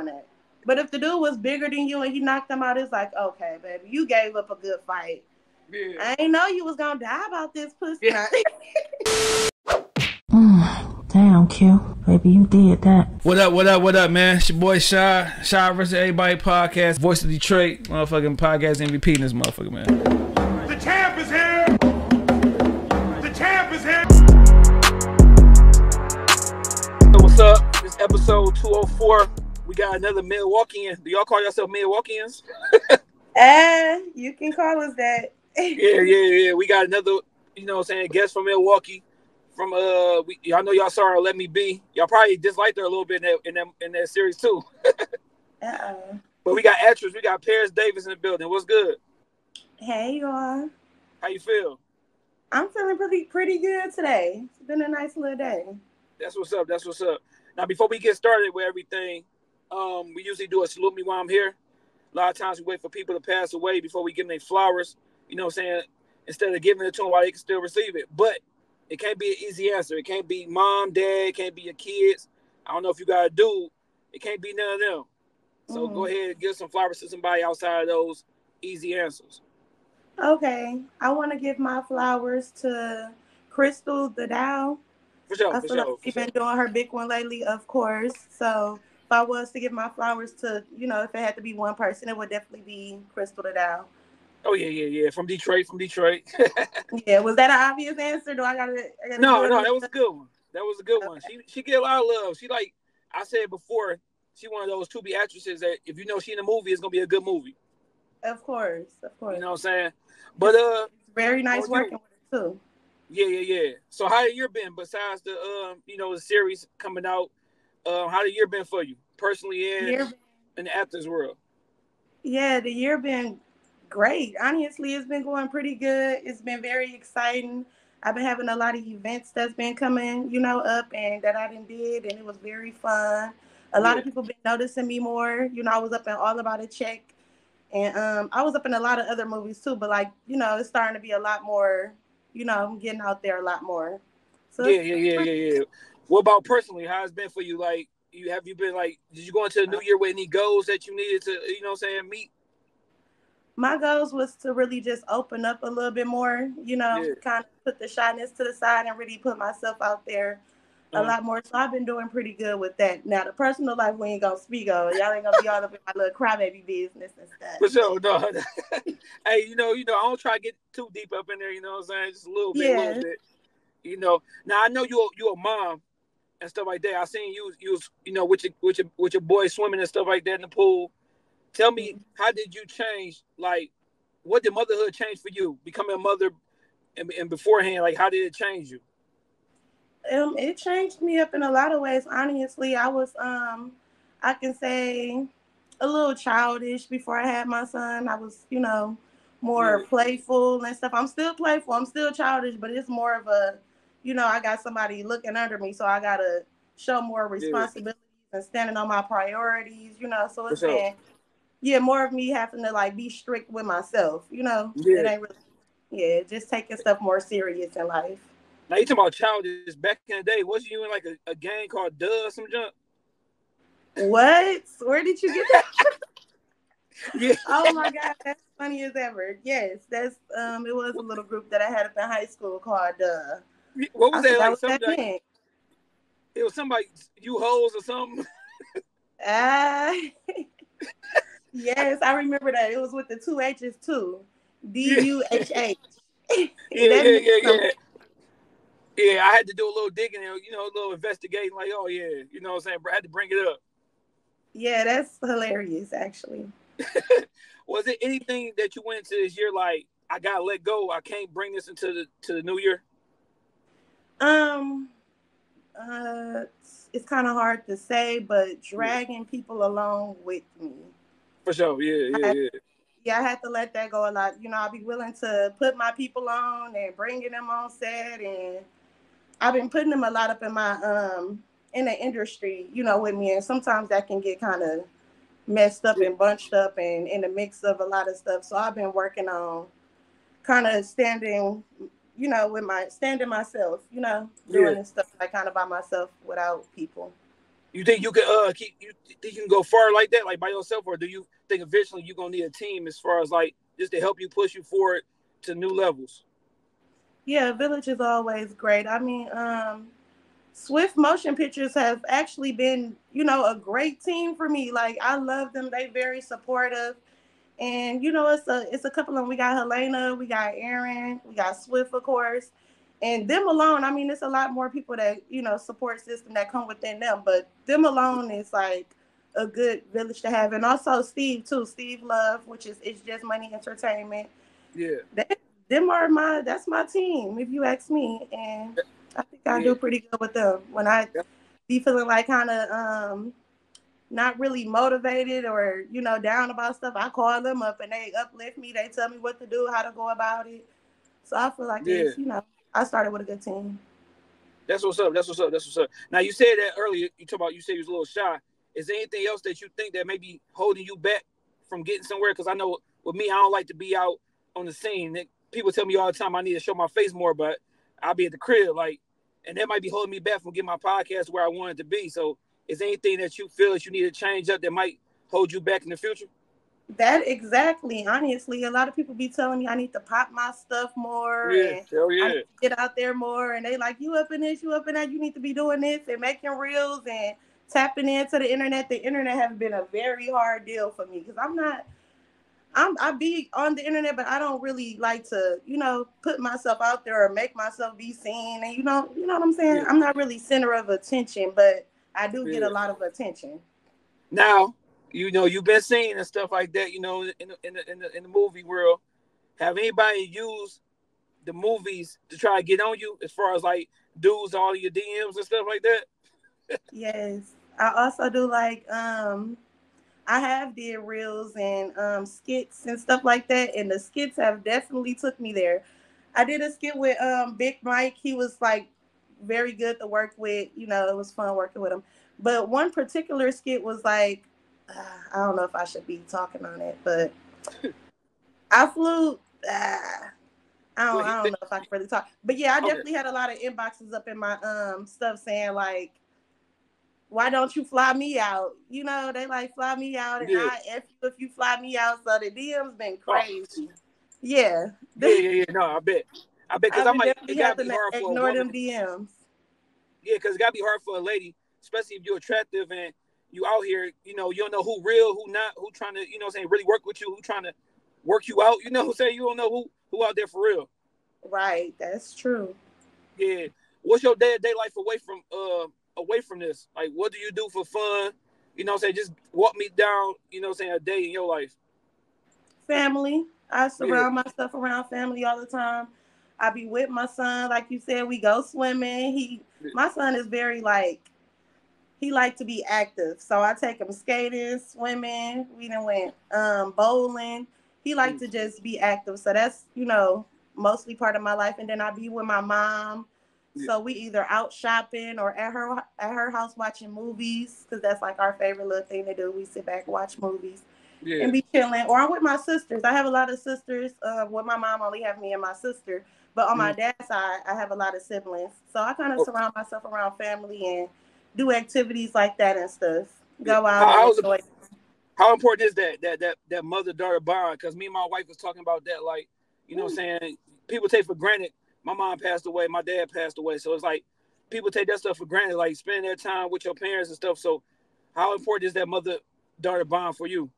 doing that. But if the dude was bigger than you and he knocked him out, it's like, okay, baby, you gave up a good fight. Yeah. I ain't know you was gonna die about this pussy. Yeah. mm, damn, Q. Baby, you did that. What up, what up, what up, man? It's your boy Shad. Shad versus Everybody podcast. Voice of Detroit. Motherfucking podcast MVP in this motherfucker, man. The champ is here! The champ is here! What's up? This episode 204. We got another Milwaukeean. Do y'all call yourself Milwaukeeans? uh, you can call us that. yeah, yeah, yeah. We got another, you know what I'm saying, guest from Milwaukee. From uh we, y'all know y'all saw her Let Me Be. Y'all probably disliked her a little bit in that in that, in that series too. uh-uh. But we got actress, we got Parish Davis in the building. What's good? Hey y'all. How you feel? I'm feeling pretty pretty good today. It's been a nice little day. That's what's up. That's what's up. Now before we get started with everything, um, we usually do a salute me while I'm here. A lot of times we wait for people to pass away before we give them their flowers. You know what I'm saying? Instead of giving it to them while they can still receive it. But it can't be an easy answer. It can't be mom, dad, it can't be your kids. I don't know if you got a dude. It can't be none of them. So mm-hmm. go ahead and give some flowers to somebody outside of those easy answers. Okay. I want to give my flowers to Crystal the Dow. For sure. I for sure, like she's been doing her big one lately, of course. So if I was to give my flowers to, you know, if it had to be one person, it would definitely be Crystal the Dow. Oh yeah, yeah, yeah. From Detroit, from Detroit. yeah, was that an obvious answer? Do I gotta? I gotta no, no, that was a good one. That was a good okay. one. She she get a lot of love. She like I said before. She one of those to be actresses that if you know she in a movie, it's gonna be a good movie. Of course, of course. You know what I'm saying? But uh, it's very nice working with her too. Yeah, yeah, yeah. So how the year been besides the um, you know, the series coming out? Um, how the year been for you personally and year, in the actors world? Yeah, the year been great. Honestly, it's been going pretty good. It's been very exciting. I've been having a lot of events that's been coming, you know, up and that I didn't did, and it was very fun. A lot yeah. of people been noticing me more. You know, I was up in All About a Check, and um, I was up in a lot of other movies too. But like, you know, it's starting to be a lot more. You know, I'm getting out there a lot more. So yeah, yeah, yeah, yeah, yeah. What about personally? How it's been for you? Like, you have you been like? Did you go into the new year with any goals that you needed to, you know, what I'm saying meet? My goals was to really just open up a little bit more. You know, yeah. kind of put the shyness to the side and really put myself out there a uh-huh. lot more. So I've been doing pretty good with that. Now the personal life we ain't gonna speak of. Y'all ain't gonna be all up in my little crybaby business and stuff. For sure, no. hey, you know, you know, I don't try to get too deep up in there. You know what I'm saying? Just a little bit, yeah. little bit. You know. Now I know you're you're a mom and stuff like that. I seen you you was you know with your with your with your boy swimming and stuff like that in the pool. Tell me, mm-hmm. how did you change? Like, what did motherhood change for you? Becoming a mother and, and beforehand, like, how did it change you? Um, it changed me up in a lot of ways. Honestly, I was um, I can say a little childish before I had my son. I was, you know, more yeah. playful and stuff. I'm still playful. I'm still childish, but it's more of a you know, I got somebody looking under me, so I gotta show more responsibilities yeah. and standing on my priorities, you know. So it's been, yeah, more of me having to like be strict with myself, you know. Yeah. It ain't really, yeah, just taking stuff more serious in life. Now you talking about challenges back in the day? Wasn't you in like a, a gang called Duh some junk? What? Where did you get that? yeah. Oh my god, that's funny as ever. Yes, that's um. It was a little group that I had up in high school called Duh. What was that? Like somebody, it was somebody you hoes or something. Uh, yes, I remember that. It was with the two H's too. D U H H. Yeah, yeah, yeah, yeah. Yeah, I had to do a little digging, you know, a little investigating. Like, oh yeah, you know, what I'm saying, I had to bring it up. Yeah, that's hilarious, actually. was it anything that you went into this year like I gotta let go? I can't bring this into the to the new year. Um, uh, it's, it's kind of hard to say, but dragging people along with me. For sure, yeah, yeah, yeah. Yeah, I had to let that go a lot. You know, I'll be willing to put my people on and bringing them on set, and I've been putting them a lot up in my um in the industry, you know, with me, and sometimes that can get kind of messed up and bunched up and in the mix of a lot of stuff. So I've been working on kind of standing you know, with my standing myself, you know, doing yeah. this stuff like kind of by myself without people. You think you can uh keep you think you can go far like that, like by yourself, or do you think eventually you're gonna need a team as far as like just to help you push you forward to new levels? Yeah, Village is always great. I mean, um, Swift Motion Pictures have actually been, you know, a great team for me. Like I love them. They very supportive. And you know, it's a it's a couple of them. We got Helena, we got Aaron, we got Swift, of course. And them alone, I mean, it's a lot more people that, you know, support system that come within them, but them alone is like a good village to have. And also Steve too, Steve Love, which is it's just money entertainment. Yeah. That, them are my that's my team, if you ask me. And I think I Yeah. do pretty good with them. When I be feeling like kind of um not really motivated or you know down about stuff, I call them up and they uplift me. They tell me what to do, how to go about it. So I feel like it's you know I started with a good team. That's what's up. That's what's up. That's what's up. Now you said that earlier. You talk about you said you was a little shy. Is there anything else that you think that may be holding you back from getting somewhere? Because I know with me, I don't like to be out on the scene. People tell me all the time I need to show my face more, but I'll be at the crib, like, and that might be holding me back from getting my podcast where I want it to be. So, is anything that you feel that you need to change up that might hold you back in the future? That exactly. Honestly, a lot of people be telling me I need to pop my stuff more Yeah, and hell yeah, get out there more. And they like you up in this, you up in that. You need to be doing this and making reels and tapping into the internet. The internet has been a very hard deal for me because I'm not. I'm I be on the internet, but I don't really like to, you know, put myself out there or make myself be seen. And you know, you know what I'm saying. Yeah. I'm not really center of attention, but I do get a lot of attention. Now, you know, you've been seen and stuff like that. You know, in the, in the in the in the movie world, have anybody used the movies to try to get on you as far as like dudes all your DMs and stuff like that? Yes. I also do like um I have did reels and um skits and stuff like that and the skits have definitely took me there. I did a skit with um Big Mike. He was like very good to work with, you know, it was fun working with him. But one particular skit was like uh, I don't know if I should be talking on it, but I flew uh, I don't, I don't know if I can really talk. But yeah, I definitely had a lot of inboxes up in my um stuff saying like why don't you fly me out? You know, they like fly me out and Yeah. I F you if you fly me out. So the DM's been crazy. Yeah. Yeah, yeah, yeah. No, I bet. I bet because I I'm like, it gotta be hard for a ignore woman. them DMs. Yeah, because it gotta be hard for a lady, especially if you're attractive and you out here, you know, you don't know who real, who not, who trying to, you know what I'm saying, really work with you, who trying to work you out, you know what I'm saying? You don't know who who out there for real. Right, that's true. Yeah. What's your day to day life away from uh away from this? Like what do you do for fun? You know what I'm saying? Just walk me down, you know what I'm saying, a day in your life. Family. I surround myself around family all the time. I be with my son, like you said, we go swimming. He my son is very like he like to be active. So I take him skating, swimming, we done went um bowling. He like Mm. to just be active. So that's, you know, mostly part of my life. And then I be with my mom. Yeah. So we either out shopping or at her at her house watching movies because that's like our favorite little thing to do. We sit back watch movies Yeah. and be chilling. Or I'm with my sisters. I have a lot of sisters. Uh, with my mom, only have me and my sister. But on my mm. dad's side, I have a lot of siblings. So I kind of Oh. surround myself around family and do activities like that and stuff. Go out How- and enjoy. How important is that that that that mother daughter bond? Because me and my wife was talking about that. Like, you know, what I'm mm. saying people take for granted. My mom passed away. My dad passed away. So it's like people take that stuff for granted. Like spending their time with your parents and stuff. So how important is that mother daughter bond for you?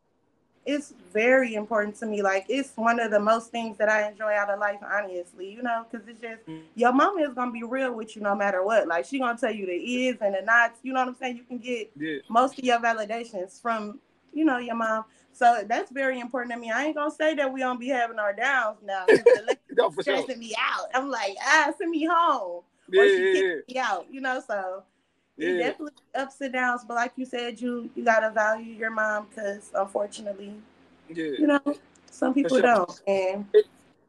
It's very important to me. Like it's one of the most things that I enjoy out of life, honestly. You know, because it's just Mm. your mama is gonna be real with you no matter what. Like she gonna tell you the is and the nots. You know what I'm saying? You can get Yeah. most of your validations from you know your mom. So that's very important to me. I ain't gonna say that we don't be having our downs now. No, for sure. stressing me out. I'm like, ah, send me home. Yeah, or she yeah, kicks me out. You know, so yeah. definitely ups and downs. But like you said, you you gotta value your mom because unfortunately, yeah. you know, some people sure. don't. And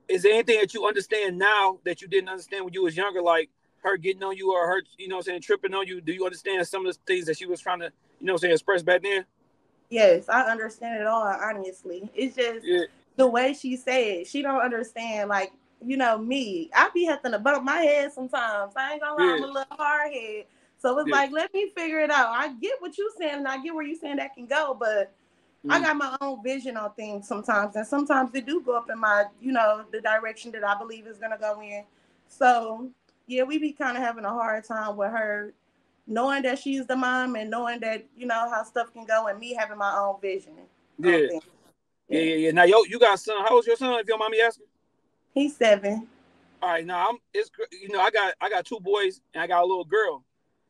Is there anything that you understand now that you didn't understand when you was younger, like her getting on you or her, you know, I'm saying tripping on you? Do you understand some of the things that she was trying to, you know, I'm saying express back then? yes, I understand it all. Honestly, it's just Yeah. the way she said it. She don't understand like. You know me, I be having to bump my head sometimes. I ain't gonna lie, I'm a little hard head. So it's Yeah. like, let me figure it out. I get what you're saying, and I get where you're saying that can go, but I Mm. got my own vision on things sometimes, and sometimes they do go up in my, you know, the direction that I believe is gonna go in. So yeah, we be kind of having a hard time with her knowing that she's the mom and knowing that you know how stuff can go, and me having my own vision. Yeah. Yeah, yeah, yeah. Now, yo, you got a son. How old's your son? If you don't mind me asking. He's seven. All right, now I'm. It's you know I got I got two boys and I got a little girl.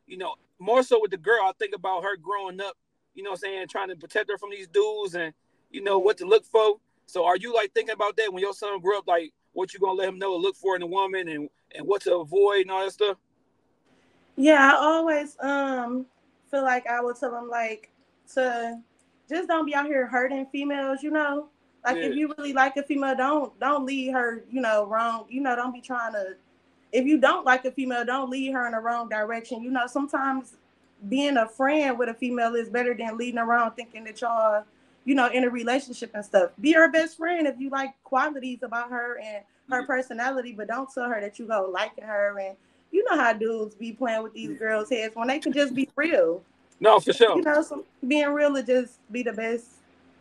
You know, more so with the girl, I think about her growing up. You know, what I'm saying trying to protect her from these dudes and you know what to look for. So, are you like thinking about that when your son grew up? Like, what you gonna let him know to look for in a woman and and what to avoid and all that stuff? Yeah, I always um feel like I would tell him like to just don't be out here hurting females, you know. Like if you really like a female, don't don't lead her, you know, wrong. You know, don't be trying to. If you don't like a female, don't lead her in the wrong direction. You know, sometimes being a friend with a female is better than leading around thinking that y'all, you know, in a relationship and stuff. Be her best friend if you like qualities about her and her Yeah. personality, but don't tell her that you go liking her and you know how dudes be playing with these mm-hmm. girls' heads when they can just be real. No, for sure. You know, some, being real would just be the best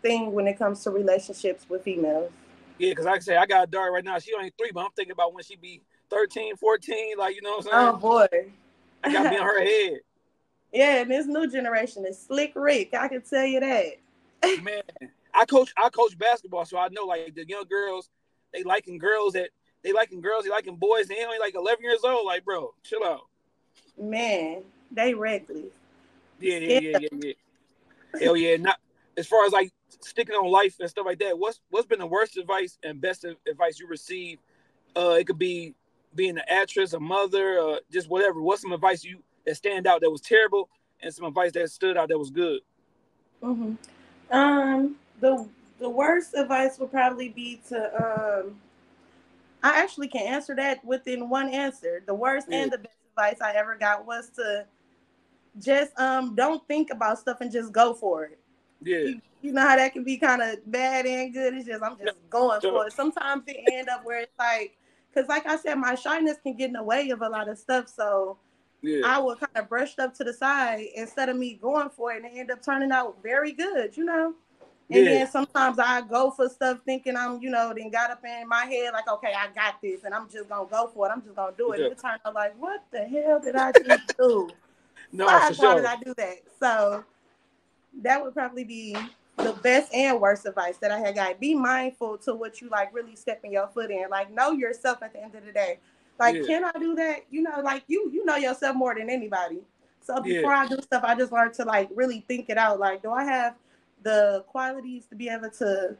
thing when it comes to relationships with females. Yeah, because like I say, I got a daughter right now. She only three, but I'm thinking about when she be 13, 14, like you know what I'm saying? Oh boy. I gotta be in her head. Yeah, and this new generation is slick Rick. I can tell you that. man, I coach I coach basketball, so I know like the young girls, they liking girls that they liking girls, they liking boys, they only like 11 years old. Like, bro, chill out. Man, they reckless. Yeah, yeah, yeah, yeah, yeah. Hell yeah. Not as far as like sticking on life and stuff like that. What's what's been the worst advice and best advice you received? Uh, it could be being an actress, a mother, uh, just whatever. What's some advice you that stand out that was terrible, and some advice that stood out that was good? hmm Um, the the worst advice would probably be to um. I actually can answer that within one answer. The worst Yeah. and the best advice I ever got was to just um don't think about stuff and just go for it. Yeah, You, you know how that can be kind of bad and good. It's just I'm just going Sure. for it. Sometimes it end up where it's like, because like I said, my shyness can get in the way of a lot of stuff. So yeah, I would kind of brush up to the side instead of me going for it and it end up turning out very good, you know. And Yeah. then sometimes I go for stuff thinking I'm, you know, then got up in my head like, okay, I got this, and I'm just gonna go for it. I'm just gonna do it. Yeah. And it turned out like, what the hell did I just do? no, Why, for sure. did I do that? So that would probably be the best and worst advice that I had got. Be mindful to what you like really stepping your foot in. Like know yourself at the end of the day. Like, Yeah. can I do that? You know, like you you know yourself more than anybody. So Yeah. before I do stuff, I just learned to like really think it out. Like, do I have the qualities to be able to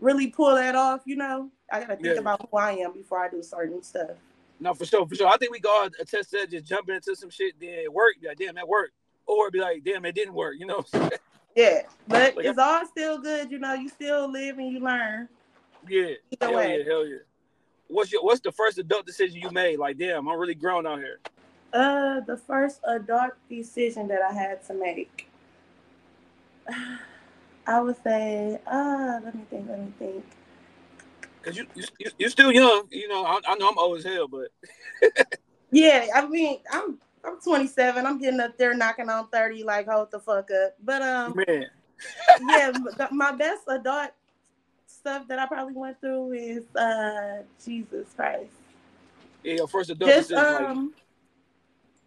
really pull that off? You know, I gotta think Yeah. about who I am before I do certain stuff. No, for sure, for sure. I think we go all attest to uh, that, just jumping into some shit, then it worked. Like, damn, that worked. Or be like, damn, it didn't work. You know? Yeah, but Like, it's all still good. You know, you still live and you learn. yeah. Either hell way. yeah, hell yeah. What's your What's the first adult decision you made? Like, damn, I'm really grown out here. Uh, the first adult decision that I had to make, I would say, uh, let me think, let me think. Cause you you you you still young. You know, I, I know I'm old as hell, but Yeah, I mean, I'm I'm 27. I'm getting up there, knocking on 30. Like, hold the fuck up. But um, man, yeah, my best adult stuff that I probably went through is uh, Jesus Christ. yeah, first adult just decision. like, um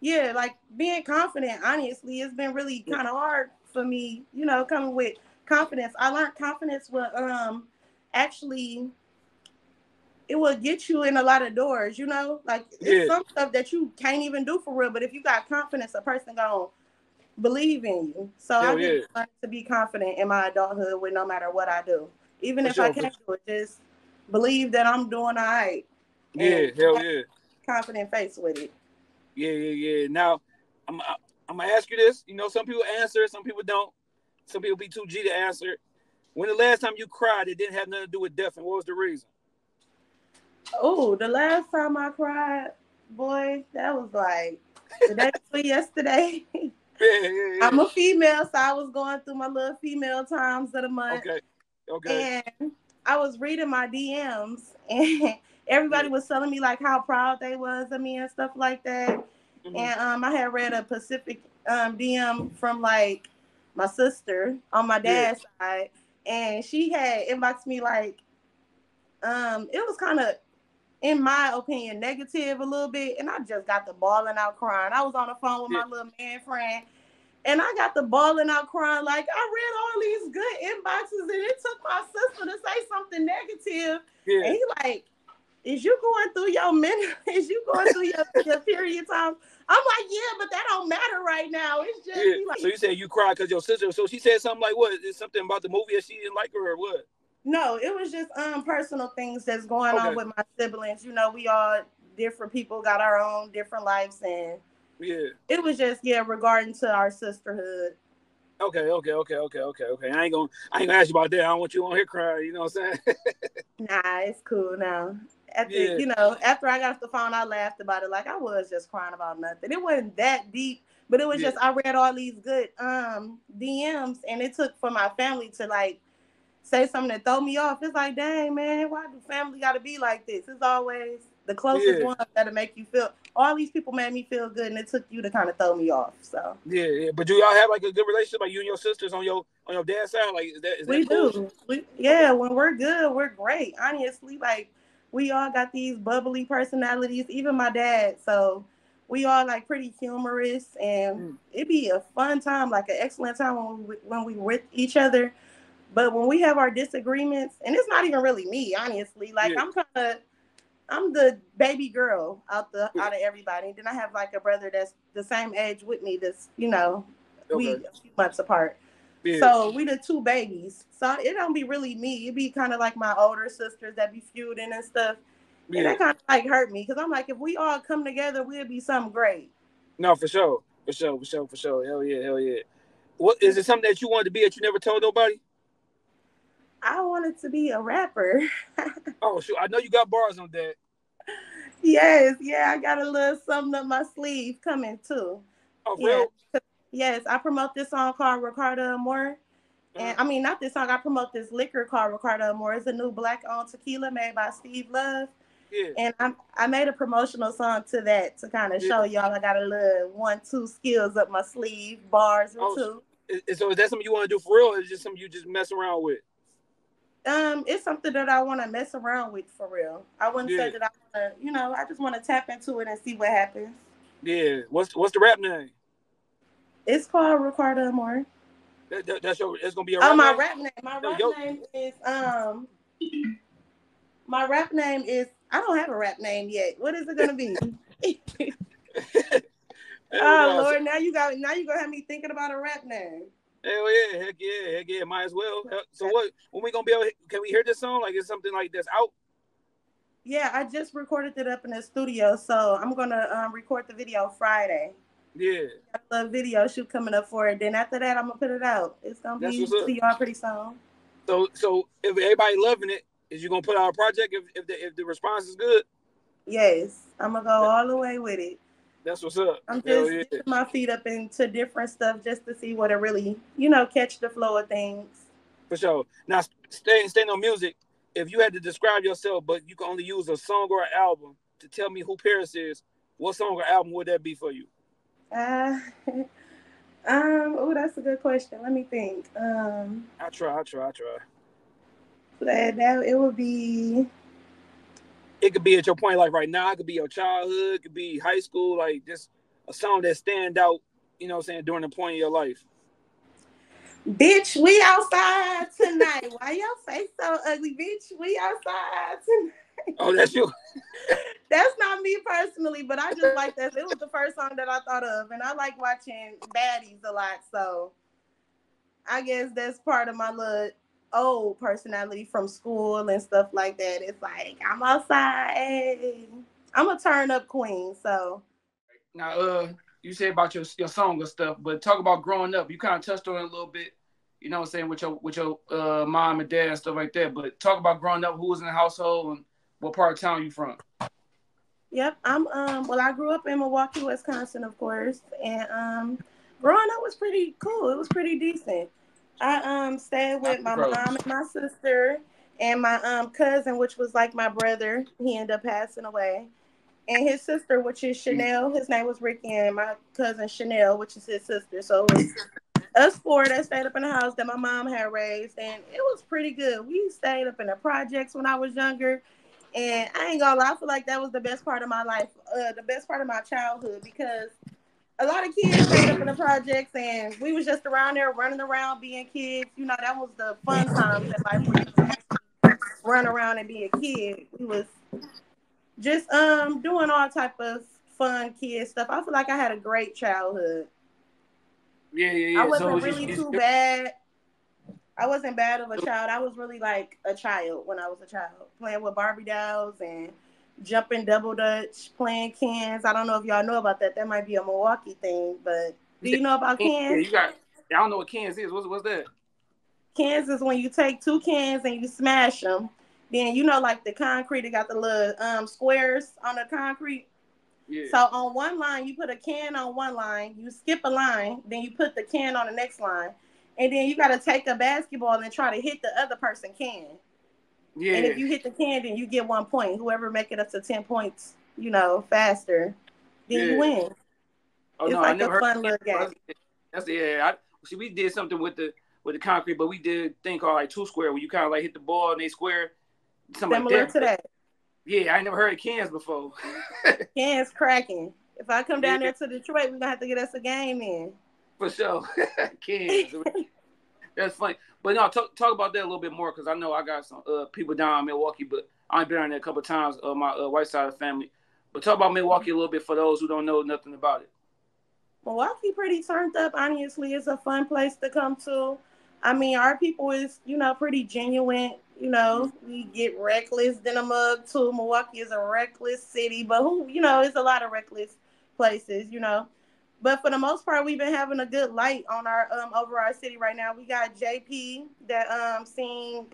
yeah like being confident honestly it's been really kind of hard for me you know coming with confidence i learned confidence will um actually it will get you in a lot of doors you know like Yeah. it's some stuff that you can't even do for real but if you got confidence a person gonna believe in you so i Hell just yeah. learned to be confident in my adulthood with no matter what i do even For if i sure, for can't do it just believe that i'm doing all right yeah, hell yeah, confident face with it yeah, yeah, yeah. Now, I'm I, I'm gonna ask you this. You know, some people answer, some people don't. Some people be too G to answer. When the last time you cried, it didn't have nothing to do with death, and what was the reason? Oh, the last time I cried, boy, that was like the day before yesterday. Yeah, yeah, yeah. I'm a female, so I was going through my little female times of the month. okay, okay. And I was reading my DMs and everybody was telling me like how proud they was of me and stuff like that. Mhm. and um, I had read a Pacific um DM from like my sister on my Yeah. dad's side, and she had inboxed me like, um, it was kind of, in my opinion, negative a little bit, and I just got the bawling out crying. I was on the phone with my little man friend. And I got the bawling out crying, like I read all these good inboxes, and it took my sister to say something negative. And Yeah. he like, is you going through your men? Is you going through your, your period time? I'm like, yeah, but that don't matter right now. It's just Yeah. like, So you said you cried because your sister. So she said something like, "What? Is something about the movie that she didn't like her, or what?" No, it was just um personal things that's going Okay. on with my siblings. You know, we all different people got our own different lives, and Yeah. it was just yeah regarding to our sisterhood. Okay. Okay. Okay. Okay. Okay. Okay. I ain't gonna. I ain't gonna ask you about that. I don't want you on here crying. You know what I'm saying? Nah, it's cool now. After Yeah. you know, after I got off the phone, I laughed about it like I was just crying about nothing. It wasn't that deep, but it was Yeah. just I read all these good um DMs, and it took for my family to like say something that throw me off. It's like, dang man, why do family got to be like this? It's always the closest Yeah. ones that'll make you feel. All these people made me feel good, and it took you to kind of throw me off. So yeah. Yeah. But do y'all have like a good relationship, like you and your sisters on your on your dad's side? Like is that is that we cool? do. We, yeah, when we're good, we're great. Honestly, like we all got these bubbly personalities, even my dad. So we all like pretty humorous, and Mm. it'd be a fun time, like an excellent time when we when we with each other. But when we have our disagreements, and it's not even really me, honestly. Like Yeah. I'm kind of, I'm the baby girl out the Yeah. out of everybody. then I have like a brother that's the same age with me. That's you know, we a few months apart. Yeah. So we the two babies. So it don't be really me. It be kind of like my older sisters that be feuding and stuff. And that kind of like hurt me because I'm like, if we all come together, we'll be something great. No, for sure. For sure. For sure. For sure. Hell yeah. Hell yeah. What is it? Something that you wanted to be that you never told nobody? I wanted to be a rapper. Oh, shoot. I know you got bars on that. yes, yeah, I got a little something up my sleeve coming too. Oh, Yeah. real? Yes, I promote this song called Ricardo Amore. And uh-huh. I mean, not this song, I promote this liquor called Ricardo Amore. It's a new black owned tequila made by Steve Love. Yeah. And I I made a promotional song to that to kind of Yeah. show y'all I got a little one, two skills up my sleeve, bars or Oh, two. So is that something you want to do for real, or is it just something you just mess around with? Um, it's something that I want to mess around with for real. I wouldn't Yeah. say that I want to, you know, I just want to tap into it and see what happens. Yeah. What's what's the rap name? It's called Ricardo Amore. That, that- that's your. It's gonna be a Oh, rap my name? rap name. My rap yo- name is um. My rap name is. I don't have a rap name yet. What is it gonna be? Oh. Lord, now you got now you gonna have me thinking about a rap name. Hell yeah, heck yeah, heck yeah, might as well. So what? When we gonna be able? Can we hear this song? Like it's something like that's out? Yeah, I just recorded it up in the studio, so I'm gonna um, record the video Friday. Yeah. A video shoot coming up for it. Then after that, I'm gonna put it out. It's gonna That's be see y'all pretty soon. So so if everybody loving it, is you gonna put out a project if if the, if the response is good? Yes, I'm gonna go all the way with it. That's what's up. I'm just yeah. my feet up into different stuff just to see what it really, you know, catch the flow of things. For sure. Now, staying staying on music. If you had to describe yourself, but you can only use a song or an album to tell me who Parish is, what song or album would that be for you? Uh, um, oh, that's a good question. Let me think. Um, I try, I try, I try. that, that it would be. It could be at your point, like right now. It could be your childhood. It could be high school. Like just a song that stand out. You know, what I'm saying during the point of your life. Bitch, we outside tonight. Why your face so ugly, bitch? We outside tonight. Oh, that's you. That's not me personally, but I just like that. It was the first song that I thought of, and I like watching baddies a lot. So I guess that's part of my little old personality from school and stuff like that. It's like I'm outside. Hey. I'm a turn up queen. So Now, uh, you said about your your song and stuff, but talk about growing up. You kind of touched on it a little bit. You know what I'm saying with your with your uh, mom and dad and stuff like that. But talk about growing up. Who was in the household and what part of town you from? Yep, I'm um well I grew up in Milwaukee, Wisconsin, of course, and um growing up was pretty cool. It was pretty decent. I um stayed with my Bro. mom and my sister and my um cousin, which was like my brother. He ended up passing away. and his sister, which is Chanel. His name was Ricky, and my cousin Chanel, which is his sister. So it was us four that stayed up in the house that my mom had raised, and it was pretty good. We stayed up in the projects when I was younger, and I ain't gonna lie, I feel like that was the best part of my life, uh, the best part of my childhood because a lot of kids stayed up in the projects, and we was just around there running around being kids. You know, that was the fun times in life where you could actually run around and be a kid. We was just um doing all type of fun kid stuff. I feel like I had a great childhood. Yeah, yeah, yeah. I wasn't So really just- too bad. I wasn't bad of a child. I was really like a child when I was a child, playing with Barbie dolls and jumping double dutch, playing cans. I don't know if y'all know about that. That might be a Milwaukee thing, but do you know about Yeah, cans? you got. I don't know what cans is. What's what's that? Cans is when you take two cans and you smash them. Then you know, like the concrete, it got the little um, squares on the concrete. Yeah. So on one line, you put a can on one line, you skip a line, then you put the can on the next line, and then you got to take a basketball and try to hit the other person can. Yeah. And if you hit the can, then you get one point. Whoever make it up to ten points, you know, faster, then Yeah. you win. oh it's no, like I a never heard. fun little game. That's yeah. I, see, we did something with the with the concrete, but we did a thing called like two square, where you kind of like hit the ball and they square. Something Similar like to that. that, Yeah, I never heard of cans before. cans cracking. If I come down Yeah. there to Detroit, we're gonna have to get us a game in. For sure. cans. That's funny. But no, talk, talk about that a little bit more because I know I got some uh, people down in Milwaukee, but I've been down there a couple times, uh, my uh, white side of family. But talk about Milwaukee a little bit for those who don't know nothing about it. Milwaukee pretty turned up. Honestly, it's a fun place to come to. I mean, our people is you know pretty genuine. You know, we get reckless in a mug too. Milwaukee is a reckless city, but who you know, it's a lot of reckless places. You know, but for the most part, we've been having a good light on our um over our city right now. We got JP that um sing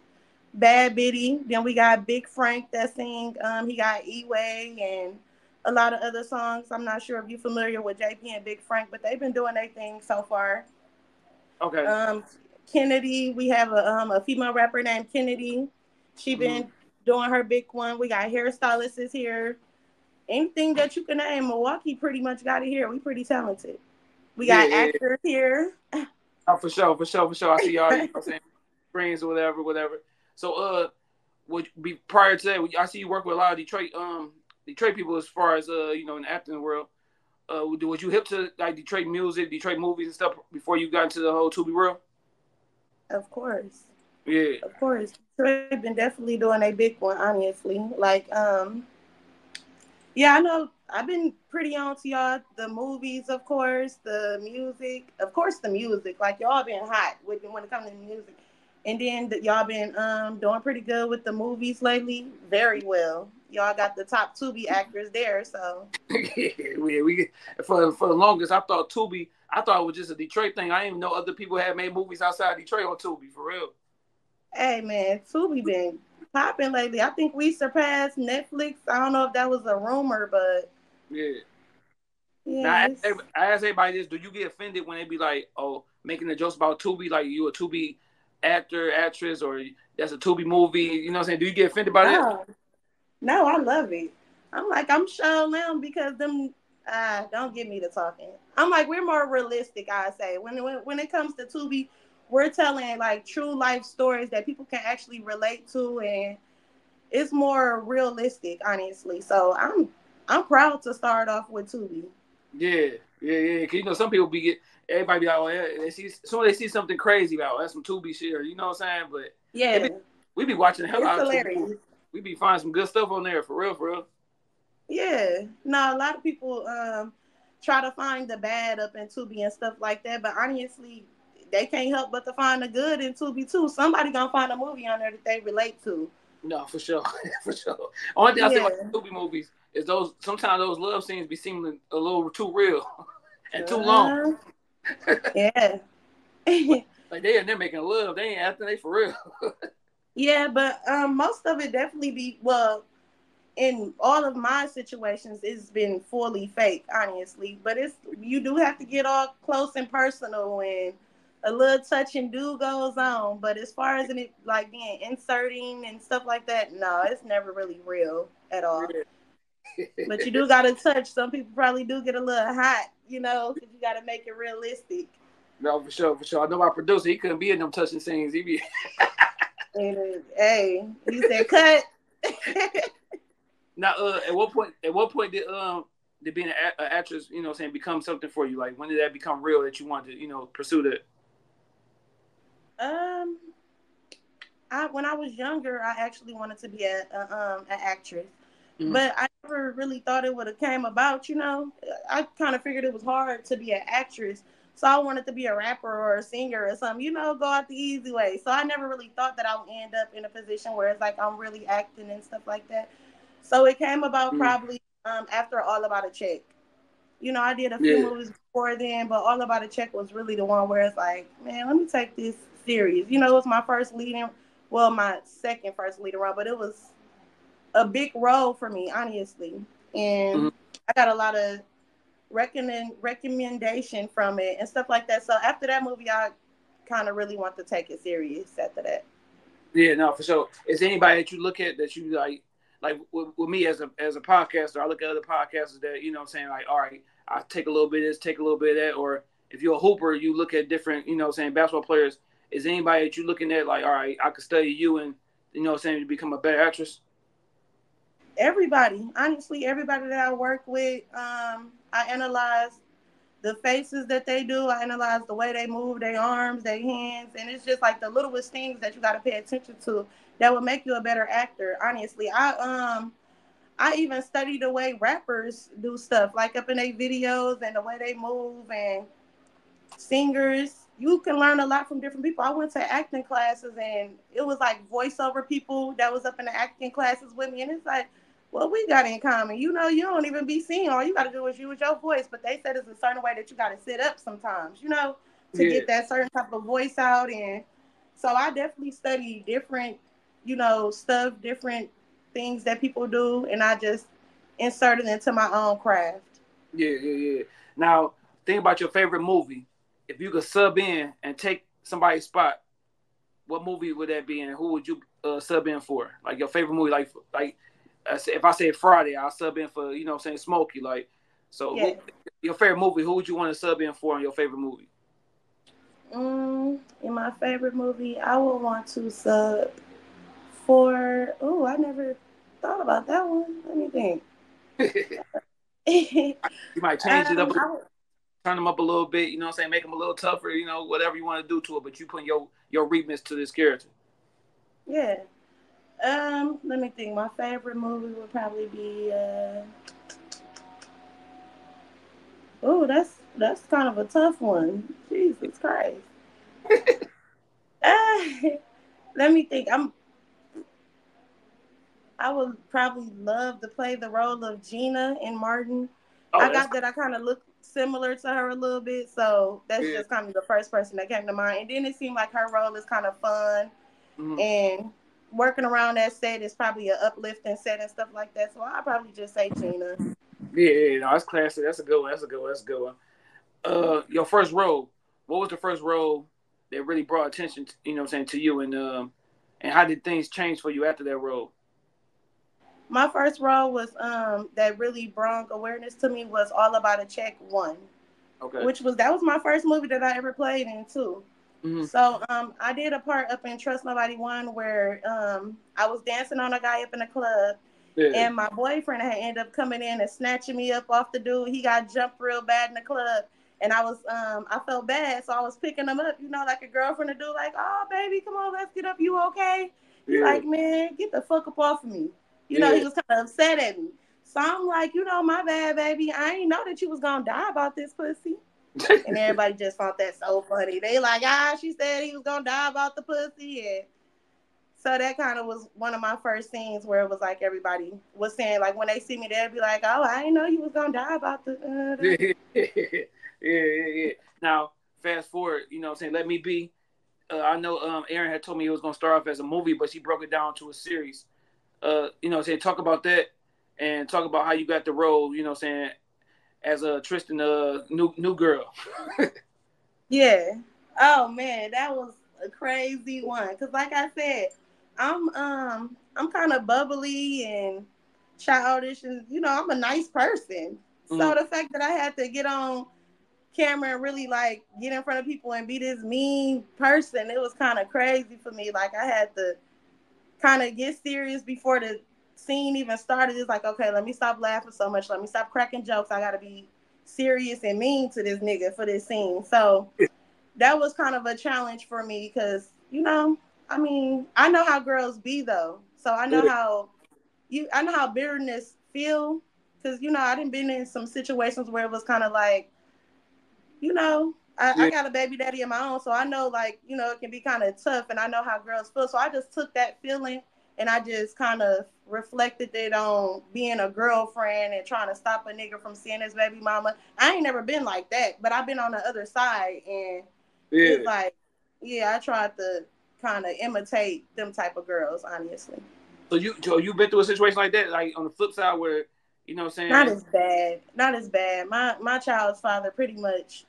Bad Bitty. Then we got Big Frank that sing um he got E-Way and a lot of other songs. I'm not sure if you're familiar with JP and Big Frank, but they've been doing their thing so far. Okay. Um, Kennedy, we have a um a female rapper named Kennedy. She been doing her big one. We got hairstylists is here. Anything that you can name, Milwaukee pretty much got it here. We pretty talented. We got Yeah, yeah. actors here. Oh, for sure, for sure, for sure. I see y'all, you know saying, screens or whatever, whatever. So, uh, would be prior to that, I see you work with a lot of Detroit, um, Detroit people as far as uh, you know, in the acting world. Uh, would, was you hip to like Detroit music, Detroit movies and stuff before you got into the whole Tubi world? Of course. Yeah, Of course. Detroit been definitely doing a big one, honestly. Like, um, yeah, I know I've been pretty on to y'all. The movies, of course, the music, of course, the music. Like y'all been hot with when it comes to music, and then the, y'all been um doing pretty good with the movies lately. Very well. Y'all got the top Tubi actors there, so we, we for for the longest, I thought Tubi, I thought it was just a Detroit thing. I didn't even know other people had made movies outside Detroit on Tubi for real. hey man, Tubi been popping lately. I think we surpassed Netflix. I don't know if that was a rumor, but Yeah. yeah. Now, I ask, it's- every- I ask everybody this: Do you get offended when they be like, "Oh, making the jokes about Tubi, like you a Tubi actor, actress, or that's a Tubi movie"? You know what I'm saying? Do you get offended by that? No, no, I love it. I'm like, I'm showing them because them. Uh, don't get me to talking. I'm like, we're more realistic. I say when when when it comes to Tubi, we're telling like true life stories that people can actually relate to, and it's more realistic, honestly. So I'm I'm proud to start off with Tubi. Yeah, yeah, yeah. Cause you know some people be get everybody be like, "Oh, yeah," they see soon they see something crazy about, oh, that's some Tubi shit, or you know what I'm saying? But Yeah, It we be watching the hell it's out hilarious. We be finding some good stuff on there for real, for real. Yeah, no, a lot of people um try to find the bad up in Tubi and stuff like that, but honestly, they can't help but to find the good in Tubi too. Somebody gonna find a movie on there that they relate to. No, for sure, for sure. Only thing I say Yeah. about Tubi movies is those sometimes those love scenes be seeming a little too real and too long. Uh, yeah. Like they and they're making love, they ain't acting, they for real. yeah, but um most of it definitely be well in all of my situations it's been fully fake, honestly. But it's you do have to get all close and personal and a little touch and do goes on. But as far as it like being inserting and stuff like that, no, it's never really real at all. but you do gotta touch. Some people probably do get a little hot, you know, because you gotta make it realistic. No, for sure, for sure. I know my producer, he couldn't be in them touching scenes. He be And uh, hey, he said cut. now. Uh, at what point? At what point did um did being an, actress, you know, saying become something for you? Like when did that become real that you wanted to, you know, pursue that? Um, I when I was younger, I actually wanted to be a, a um an actress, Mhm. but I never really thought it would have came about. You know, I kind of figured it was hard to be an actress, so I wanted to be a rapper or a singer or something. You know, go out the easy way. So I never really thought that I would end up in a position where it's like I'm really acting and stuff like that. So it came about Mhm. probably um after All About a Check. You know, I did a few Yeah. movies before then, but All About a Check was really the one where it's like, man, let me take this serious. You know, it was my first leading, well, my second first leading role, but it was a big role for me, honestly. And Mhm. I got a lot of recommend recommendation from it and stuff like that. So after that movie, I kind of really want to take it serious after that. Yeah, no, for sure. Is anybody that you look at that you like, like with, with me as a as a podcaster? I look at other podcasters that you know, what I'm saying like, all right, I take a little bit of this, take a little bit of that, or if you're a hooper, you look at different, you know, what I'm saying basketball players. Is anybody that you looking at like, all right, I could study you and you know, what I'm saying to become a better actress? everybody. Honestly everybody that i work with um i analyze the faces that they do. I analyze the way they move their arms their hands. And it's just like the littlest things that you got to pay attention to that will make you a better actor. Honestly i um i even study the way rappers do stuff like up in their videos and the way they move and singers you can learn a lot from different people i went to acting classes and it was like voiceover people that was up in the acting classes with me and it's like well, we got in common. You know, you don't even be seen. All you got to do is use your voice. But they said it's a certain way that you got to sit up sometimes, you know, to Yeah. get that certain type of voice out. And so I definitely study different, you know, stuff, different things that people do. And I just inserted into my own craft. Yeah, yeah, yeah. Now, think about your favorite movie. If you could sub in and take somebody's spot, what movie would that be, and who would you uh, sub in for? Like your favorite movie, like like if I say Friday, I'll sub in for you know what I'm saying Smokey. Like, so who- your favorite movie, who would you want to sub in for in your favorite movie? Mm, in my favorite movie, I would want to sub for. Oh, I never thought about that one. Let me think. you might change it up, Um, I would- turn them up a little bit. You know what I'm saying? Make them a little tougher. You know, whatever you want to do to it, but you put your your remix to this character. Yeah. Um, let me think. My favorite movie would probably be uh Oh, that's that's kind of a tough one. Jesus Christ. uh, let me think. I'm I would probably love to play the role of Gina in Martin. Oh, I got that I kind of look similar to her a little bit, so that's Yeah. just kind of the first person that came to mind. And then it seemed like her role is kind of fun mhm. and working around that set is probably an uplifting set and stuff like that. So I'll probably just say Gina. Yeah, yeah, no, that's classic. That's a good one. That's a good one. That's a good one. Uh, your first role. What was the first role that really brought attention? To, you know, what I'm saying to you, and um, and how did things change for you after that role? My first role was um that really brought awareness to me was all about a check one, Okay. which was that was my first movie that I ever played in too. Mhm. So um I did a part up in Trust Nobody One where um I was dancing on a guy up in the club Yeah. and my boyfriend had ended up coming in and snatching me up off the dude. He got jumped real bad in the club. And I was um I felt bad, so I was picking him up, you know, like a girlfriend to do, like, oh baby, come on, let's get up. You okay? He's yeah. like, man, get the fuck up off of me. You know, he was kind of upset at me. So I'm like, you know, my bad, baby. I ain't know that you was gonna die about this pussy. And everybody just thought that so funny. They like, ah, she said he was gonna die about the pussy. And so that kind of was one of my first scenes where it was like everybody was saying, like when they see me, they'd be like, oh, I didn't know you was gonna die about the. Uh, the-" yeah, yeah, yeah, yeah. Now, fast forward. You know, what I'm saying, let me be. Uh, I know um, Aaron had told me it was gonna start off as a movie, but she broke it down to a series. Uh, you know, saying talk about that and talk about how you got the role. You know, saying as a Tristan, uh, new new girl. Yeah. Oh man, that was a crazy one. Cause like I said, I'm um I'm kind of bubbly and childish and you know, I'm a nice person. So Mhm. the fact that I had to get on camera and really like get in front of people and be this mean person, it was kind of crazy for me. Like I had to kind of get serious before the scene even started. It's like, okay, let me stop laughing so much. Let me stop cracking jokes. I gotta be serious and mean to this nigga for this scene. So that was kind of a challenge for me because you know, I mean, I know how girls be though. So I know how you I know how bitterness feel because you know I didn't been in some situations where it was kind of like, you know, I, I got a baby daddy of my own, so I know like you know it can be kind of tough, and I know how girls feel. So I just took that feeling and I just kind of reflected it on being a girlfriend and trying to stop a nigga from seeing his baby mama. I ain't never been like that, but I've been on the other side, and Yeah. it's like, yeah, I tried to kind of imitate them type of girls, honestly. So you so you been through a situation like that, like on the flip side where you know what I'm saying? Not as bad. Not as bad. My my child's father pretty much.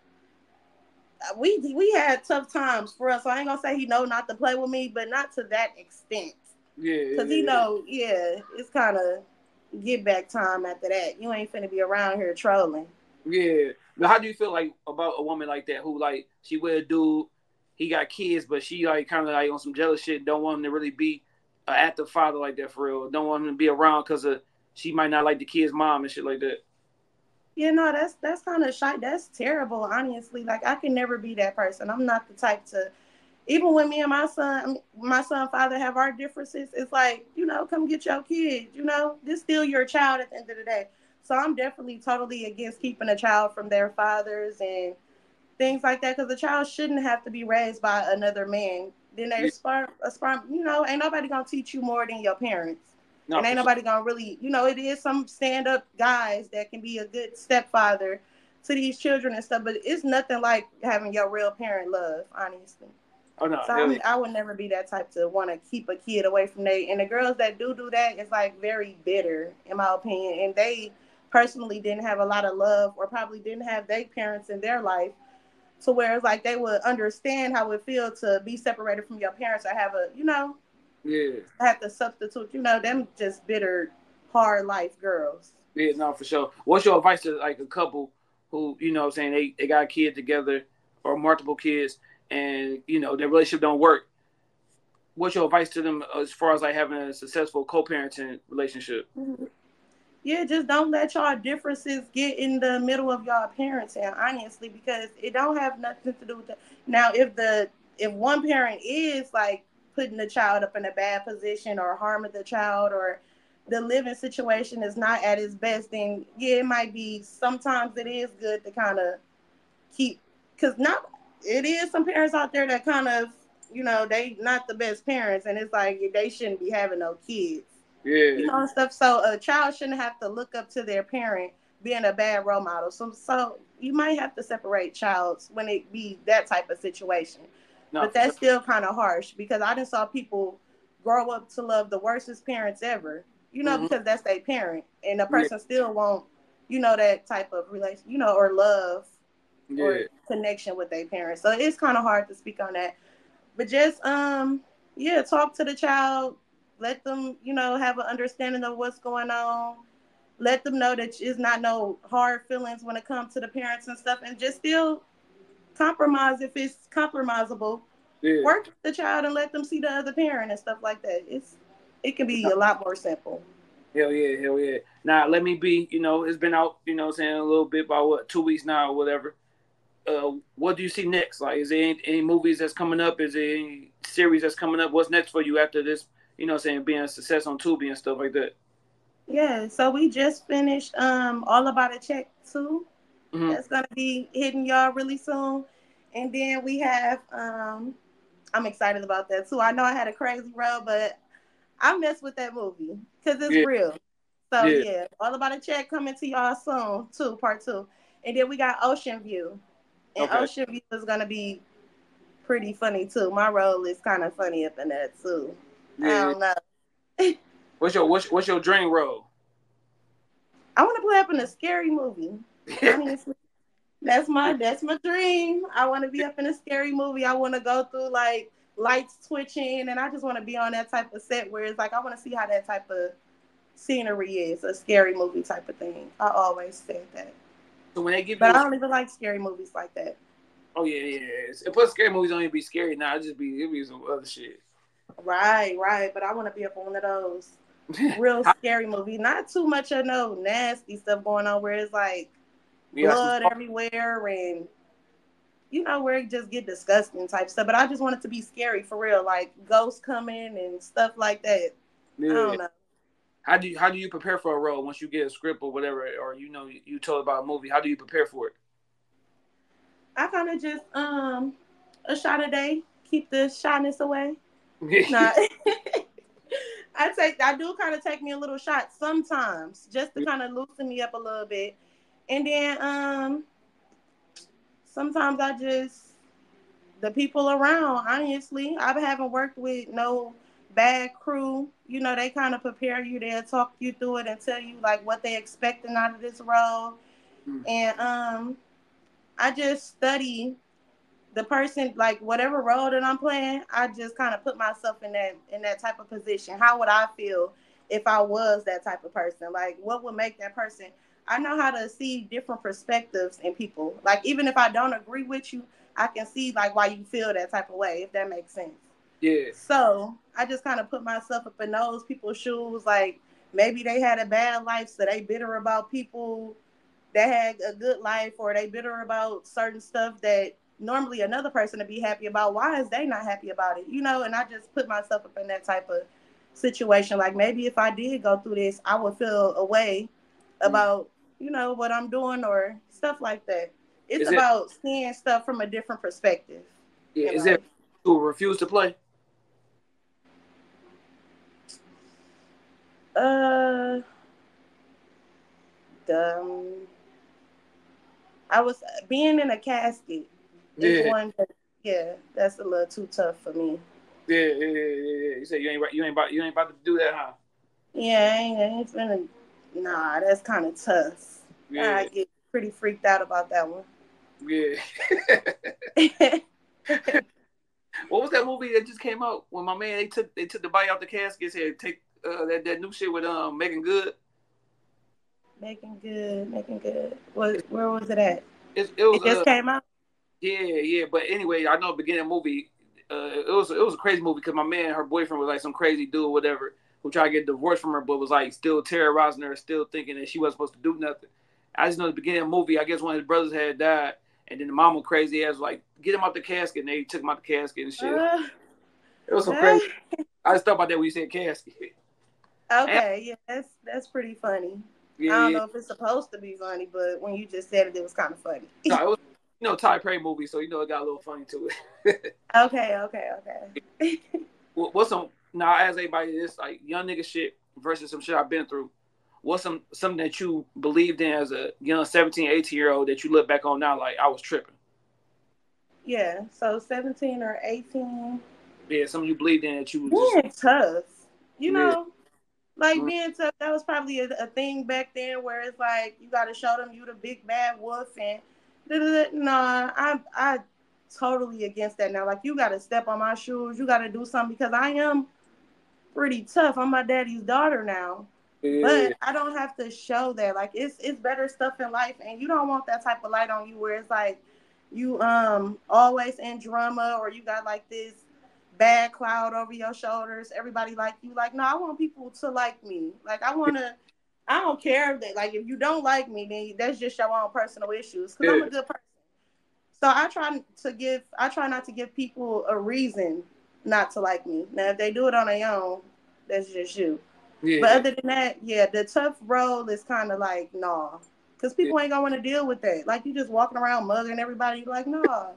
We we had tough times for us. So I ain't gonna say he know not to play with me, but not to that extent. yeah, Cause yeah, he know, yeah, it's kind of get back time after that. You ain't finna be around here trolling. Yeah. But how do you feel like about a woman like that who like she with a dude, he got kids, but she like kind of like on some jealous shit, don't want him to really be an active father like that for real. Don't want him to be around because of she might not like the kid's mom and shit like that. Yeah, no, that's that's kind of shy. That's terrible, honestly. Like I can never be that person. I'm not the type to. Even when me and my son, my son father have our differences, it's like you know, come get your kid. You know, this still your child at the end of the day. So I'm definitely totally against keeping a child from their fathers and things like that because the child shouldn't have to be raised by another man. Then they Yeah. sperm, a sperm. You know, ain't nobody gonna teach you more than your parents No, and ain't nobody gonna really, you know, it is some stand up guys that can be a good stepfather to these children and stuff, but it's nothing like having your real parent love, honestly. Oh no, So. I would never be that type to want to keep a kid away from they. And the girls that do do that is like very bitter, in my opinion, and they personally didn't have a lot of love or probably didn't have their parents in their life. To where it's like they would understand how it feels to be separated from your parents or have a, you know, yeah. I have to substitute, you know, them just bitter, hard life girls. Yeah, no, for sure. What's your advice to like a couple who, you know I'm saying, they, they got a kid together or multiple kids and, you know, their relationship don't work. What's your advice to them as far as like having a successful co parenting relationship? Mm-hmm. Yeah, just don't let y'all differences get in the middle of y'all parenting, honestly, because it don't have nothing to do with that. Now, if the if one parent is like putting the child up in a bad position or harming the child or the living situation is not at its best, then yeah, it might be sometimes it is good to kind of keep because not it is some parents out there that kind of you know they not the best parents and it's like they shouldn't be having no kids. Yeah. you know and stuff. So a child shouldn't have to look up to their parent being a bad role model. So so you might have to separate childs when it be that type of situation No, but that's still kind of harsh because I just saw people grow up to love the worstest parents ever, you know, Mhm. because that's their parent, and the person still won't, you know, that type of relation, you know, or love yeah. or connection with their parents. So it's kind of hard to speak on that, but just um, yeah, talk to the child, let them, you know, have an understanding of what's going on. Let them know that it's not no hard feelings when it comes to the parents and stuff, and just still compromise if it's compromisable yeah. work the child and let them see the other parent and stuff like that. It's it can be a lot more simple. Hell yeah, hell yeah. Now let me be, you know, it's been out, you know saying, a little bit about what, two weeks now or whatever. Uh what do you see next? Like is there any, any movies that's coming up? Is there any series that's coming up? What's next for you after this, you know saying, being a success on Tubi and stuff like that? Yeah, so we just finished um All About a Check 2. Mhm. That's gonna be hitting y'all really soon. And then we have um I'm excited about that too. I know I had a crazy road, but I mess with that movie because it's Yeah. real. So Yeah. yeah. All About a Check coming to y'all soon too, part two. And then we got Ocean View. And Okay. Ocean View is gonna be pretty funny too. My role is kind of funny up in that too. I Yeah. don't know. What's your what's, what's your dream role? I want to play up in a scary movie. Honestly, that's my that's my dream. I want to be up in a scary movie. I want to go through like lights twitching, and I just want to be on that type of set where it's like I want to see how that type of scenery is a scary movie type of thing. I always said that. So when they give But I don't even like scary movies like that. oh yeah, yeah. If plus scary movies don't even be scary now, it just be it be some other shit. Right, right. But I want to be up on one of those real scary movies. Not too much of no nasty stuff going on where it's like We blood everywhere and you know where it just get disgusting type stuff. But I just want it to be scary for real, like ghosts coming and stuff like that. I yeah. don't know. How do you how do you prepare for a role once you get a script or whatever, or you know you told about a movie? How do you prepare for it? I kind of just um a shot a day, keep the shyness away. Nah. I take I do kind of take me a little shot sometimes just to kind of loosen me up a little bit. And then um sometimes I just the people around, honestly, I haven't worked with no bad crew. You know, they kind of prepare you, they'll talk you through it and tell you like what they expecting out of this role. Mm. And um I just study the person like whatever role that I'm playing, I just kind of put myself in that in that type of position. How would I feel if I was that type of person? Like what would make that person I know how to see different perspectives in people. Like even if I don't agree with you, I can see like why you feel that type of way, if that makes sense. yeah, So I just kind of put myself up in those people's shoes. Like maybe they had a bad life, so they bitter about people that had a good life, or they bitter about certain stuff that normally another person would be happy about. Why is they not happy about it? You know, and I just put myself up in that type of situation. Like maybe if I did go through this, I would feel a way mm. about, you know, what I'm doing or stuff like that. It's Is it- about seeing stuff from a different perspective. yeah. Is there life. who refuse to play? Uh, the, um, I was being in a casket. Yeah. one yeah, that's a little too tough for me. Yeah, yeah, yeah, yeah. yeah. You said you ain't you ain't about you ain't about to do that, huh? Yeah, I ain't, I ain't finna, nah, that's kind of tough. Yeah, I get pretty freaked out about that one. yeah. what was that movie that just came out when my man they took they took the bite out the casket? Said take uh, that that new shit with um Meagan Good. making good, making good. What, where was it at? It, it was It just uh, came out. Yeah, yeah. But anyway, I know beginning of the movie, uh, it was it was a crazy movie because my man, her boyfriend was like some crazy dude, or whatever, who tried to get divorced from her, but was like still terrorizing her, still thinking that she wasn't supposed to do nothing. I just know the beginning of the movie, I guess one of his brothers had died, and then the mama crazy ass was like, get him out the casket, and they took him out the casket and shit. Uh, it was some crazy. I just thought about that when you said casket. okay, yeah, that's that's pretty funny. I don't yeah. know if it's supposed to be funny, but when you just said it, it was kind of funny. No, it was you know Ty Perry movie, so you know it got a little funny to it. okay, okay, okay. What- what's some now as everybody this like young nigga shit versus some shit I've been through. What's some something that you believed in as a young 17, 18 year old that you look back on now like I was tripping? Yeah, so 17 or 18. Yeah, something you believed in that you was just tough, you Yeah. know, like Mhm. being tough, that was probably a, a thing back then where it's like you got to show them you the big bad wolf and nah, I'm I totally against that now. Like you got to step on my shoes, you got to do something because I am pretty tough. I'm my daddy's daughter now. yeah, but I don't have to show that. Like it's it's better stuff in life, and you don't want that type of light on you where it's like you um always in drama or you got like this bad cloud over your shoulders. Everybody like you. Like no, I want people to like me. Like I want to. I don't care if they like if you don't like me, then that's just your own personal issues. Cause I'm a good person. So I try to give. I try not to give people a reason not to like me. Now if they do it on their own, that's just you. yeah. But other than that, yeah, the tough role is kind of like, nah. Because people ain't going to want to deal with that. Like, you just walking around mothering everybody. Like, nah.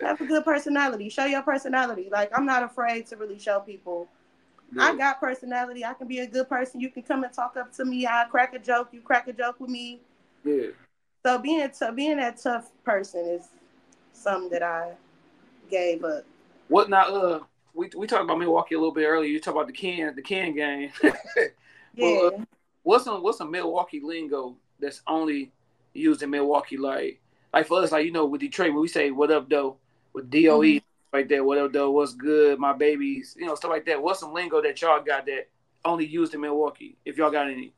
Have a good personality. Show your personality. Like, I'm not afraid to really show people. I got personality. I can be a good person. You can come and talk up to me. I crack a joke. You crack a joke with me. yeah. So being t- being that tough person is something that I gave up. What now? Uh, we we talked about Milwaukee a little bit earlier. You talked about the can the can game. Yeah. Well, uh, what's some what's some Milwaukee lingo that's only used in Milwaukee? Like like for us, like you know, with Detroit, when we say "What up, though," with Doe Mhm. like that, "What up, though," what's good, my babies, you know, stuff like that. What's some lingo that y'all got that only used in Milwaukee? If y'all got any.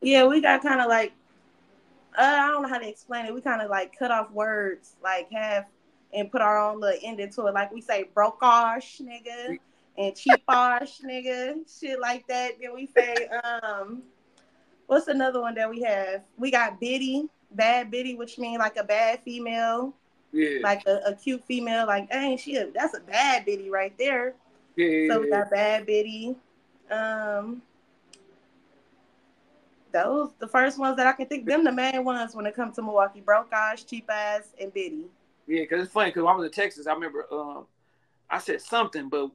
Yeah, we got kind of like uh, I don't know how to explain it. We kind of like cut off words, like have and put our own little end into it. Like we say broke brokosh nigga and cheaposh nigga, shit like that. Then we say, um, what's another one that we have? We got biddy, bad biddy, which means like a bad female, Yeah. like a, a cute female. Like, ain't she? A, that's a bad biddy right there. yeah, So we got bad biddy. Um, those the first ones that I can think. Them the main ones when it comes to Milwaukee: brokosh, cheap ass, and biddy. Yeah, because it's funny because when I was in Texas, I remember um, I said something, but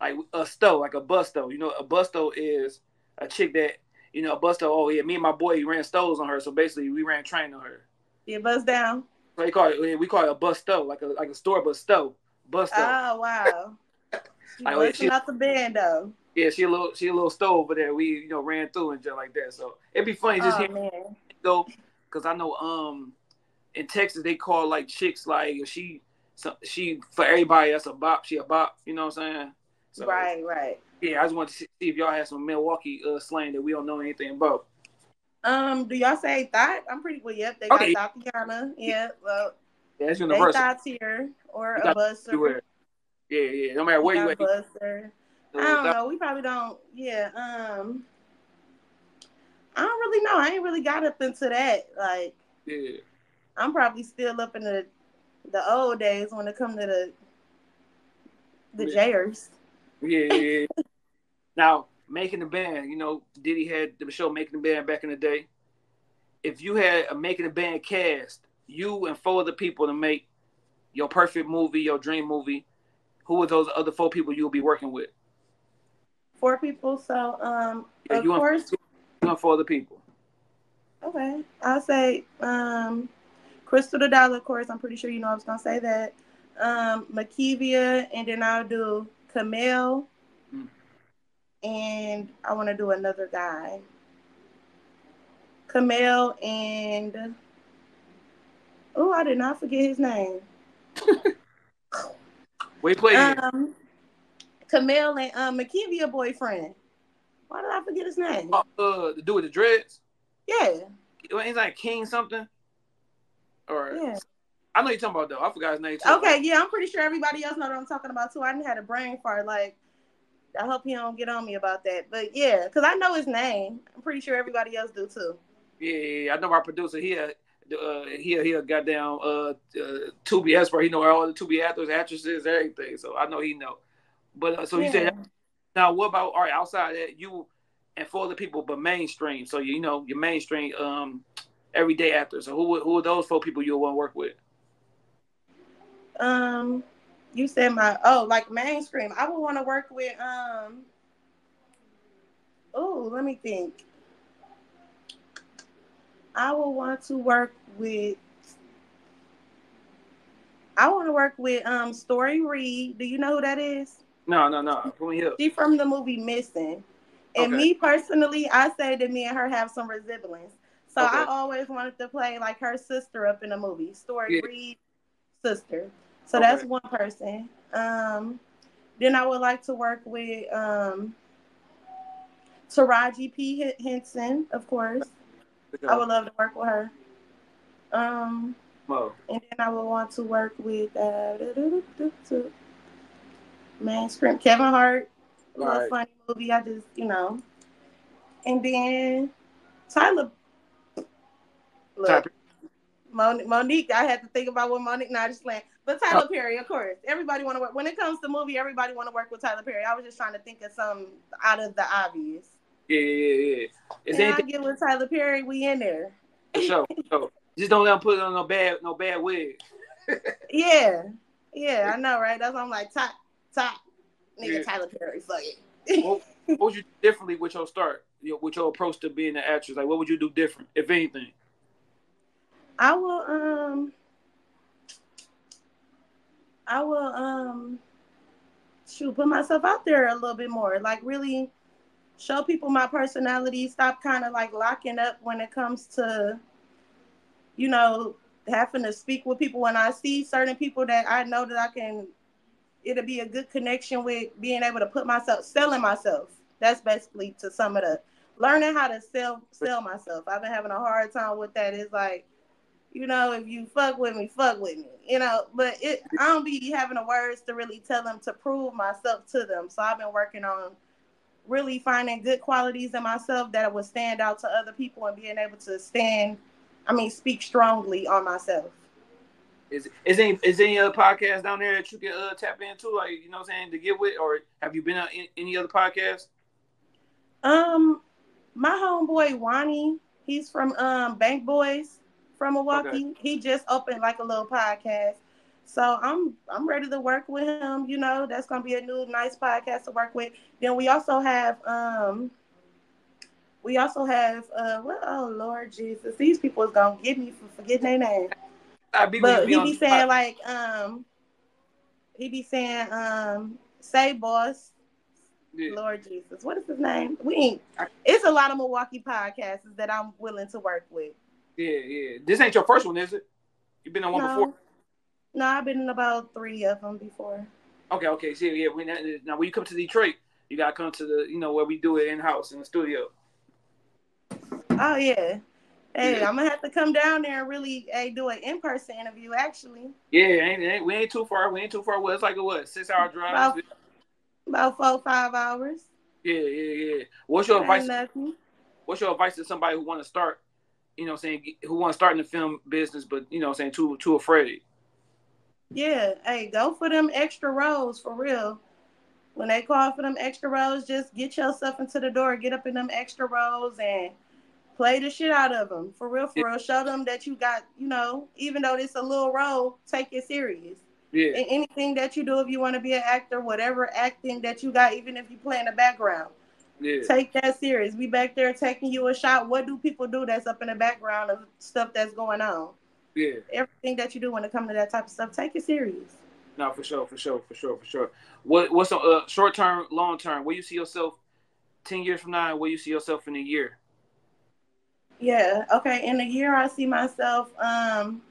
like a stow, like a busto. You know, a busto is a chick that you know, a busto. Oh yeah, me and my boy ran stoves on her, so basically we ran train on her. Yeah, buzz down. So they call it we call it a busto, like a like a store busto, busto. Oh wow. Like, busting she- out the band though. yeah, she a little she a little stove over there. We you know ran through and just like that. So it'd be funny just Oh hearing though, because I know um in Texas they call like chicks like if she so she for everybody that's a bop, she a bop. You know what I'm saying? So, Right, right. Yeah, I just want to see if y'all have some Milwaukee uh, slang that we don't know anything about. Um, do y'all say thought? I'm pretty well. Yep, they got Tatiana. Yeah, well, Yeah, it's they universal. thoughts here or a got buster. Everywhere. Yeah, yeah. No matter where you Got at. buster. I don't know. We probably don't. Yeah. Um. I don't really know. I ain't really got up into that. Like, Yeah. I'm probably still up in the the old days when it come to the the Yeah. Jers. Yeah, yeah, now, making the band, you know, Diddy had the show Making the Band back in the day. If you had a Making the Band cast, you and four other people to make your perfect movie, your dream movie, who are those other four people you'll be working with? Four people. So, um, Yeah, of you and- course, You and four other people. Okay. I'll say um Crystal the Dollar, of course. I'm pretty sure you know I was gonna say that. Um Makivia, and then I'll do Camille. Mm. And I want to do another guy. Camille and oh, I did not forget his name. Wait, play. Um Camille and um Makivia boyfriend. Why did I forget his name? Uh, uh, the dude with the dreads. Yeah, He's like King something. Or yeah. I know you're talking about though. I forgot his name too. Okay, yeah, I'm pretty sure everybody else know what I'm talking about too. I didn't had a brain fart. Like, I hope he don't get on me about that. But yeah, because I know his name. I'm pretty sure everybody else do too. Yeah, yeah, yeah. I know our producer here. Uh, he he a goddamn uh, uh Tubi expert. He know all the Tubi actors, actresses, everything. So I know he know. But uh, so you said now what about all right outside that you and for the people, but mainstream. So you know your mainstream um everyday after. So who who are those four people you want to work with? Um, you said my oh, like mainstream. I would want to work with um. Oh, let me think. I would want to work with. I want to work with um Storm Reid. Do you know who that is? No, no, no. Here. She from the movie Missing. And Okay. me personally, I say that me and her have some resemblance. So I always wanted to play like her sister up in a movie, Storm Yeah. Reid sister. So that's one person. Um, then I would like to work with um, Taraji P. Henson, of course. I would love to work with her. Um, Mo. and then I would want to work with uh, mainstream Kevin Hart. A little Right. funny movie. I just, you know. And then Tyler. Look, Mo'Nique. I had to think about what Mo'Nique. Not just playing, but Tyler oh. Perry, of course. Everybody want to work. When it comes to movie, everybody want to work with Tyler Perry. I was just trying to think of some out of the obvious. Yeah, yeah, yeah. Is and I get with Tyler Perry. We in there. for sure? sure. Just don't let them put on no bad no bad wig. Yeah, yeah. I know, right? That's why I'm like top, top, nigga. Yeah. Tyler Perry. Fuck it. what, what would you do differently with your start? With your approach to being an actress? Like, what would you do different, if anything? I will um I will um shoot put myself out there a little bit more. Like really show people my personality. Stop kind of like locking up when it comes to you know having to speak with people when I see certain people that I know that I can it'll be a good connection with being able to put myself selling myself. That's basically to sum it up. Learning how to sell sell myself. I've been having a hard time with that. It's like, you know, if you fuck with me, fuck with me. You know, but it I don't be having the words to really tell them to prove myself to them. So I've been working on really finding good qualities in myself that would stand out to other people and being able to stand, I mean, speak strongly on myself. Is is any is any other podcast down there that you can uh, tap into, like you know, what I'm saying to get with, or have you been on any, other podcasts? Um, my homeboy Wani, he's from um Bank Boys from Milwaukee. Okay. He just opened like a little podcast. So I'm I'm ready to work with him. You know, that's gonna be a new nice podcast to work with. Then we also have um we also have uh what oh Lord Jesus, these people is gonna get me for forgetting their name. I be, But he be saying like um he be saying um say boss yeah. Lord Jesus, what is his name? We ain't. It's a lot of Milwaukee podcasts that I'm willing to work with. Yeah, yeah. This ain't your first one, is it? You've been on one No, before. no, I've been in about three of them before. Okay, okay. See, yeah. When that, now when you come to Detroit, you gotta come to the you know where we do it in house in the studio. Oh yeah. Hey, Yeah. I'm gonna have to come down there and really hey do an in person interview. Actually, Yeah, ain't, ain't we ain't too far. We ain't too far. Well, it's like a what six hour drive. About- about four five hours. Yeah, yeah, yeah. What's your advice? What's your advice to somebody who want to start? You know, what I'm saying who want to start in the film business, but you know, what I'm saying too too afraid. Yeah, hey, go for them extra roles for real. When they call for them extra roles, just get yourself into the door, get up in them extra roles, and play the shit out of them for real. For real, show them that you got, you know, even though it's a little role, take it serious. Yeah, And anything that you do, if you want to be an actor, whatever acting that you got, even if you play in the background, yeah, take that serious. We back there taking you a shot. What do people do that's up in the background of stuff that's going on? yeah. Everything that you do when it comes to that type of stuff, take it serious. No, for sure, for sure, for sure, for sure. What what's on uh, short term, long term? Where you see yourself ten years from now, where you see yourself in a year? Yeah. Okay. In a year, I see myself um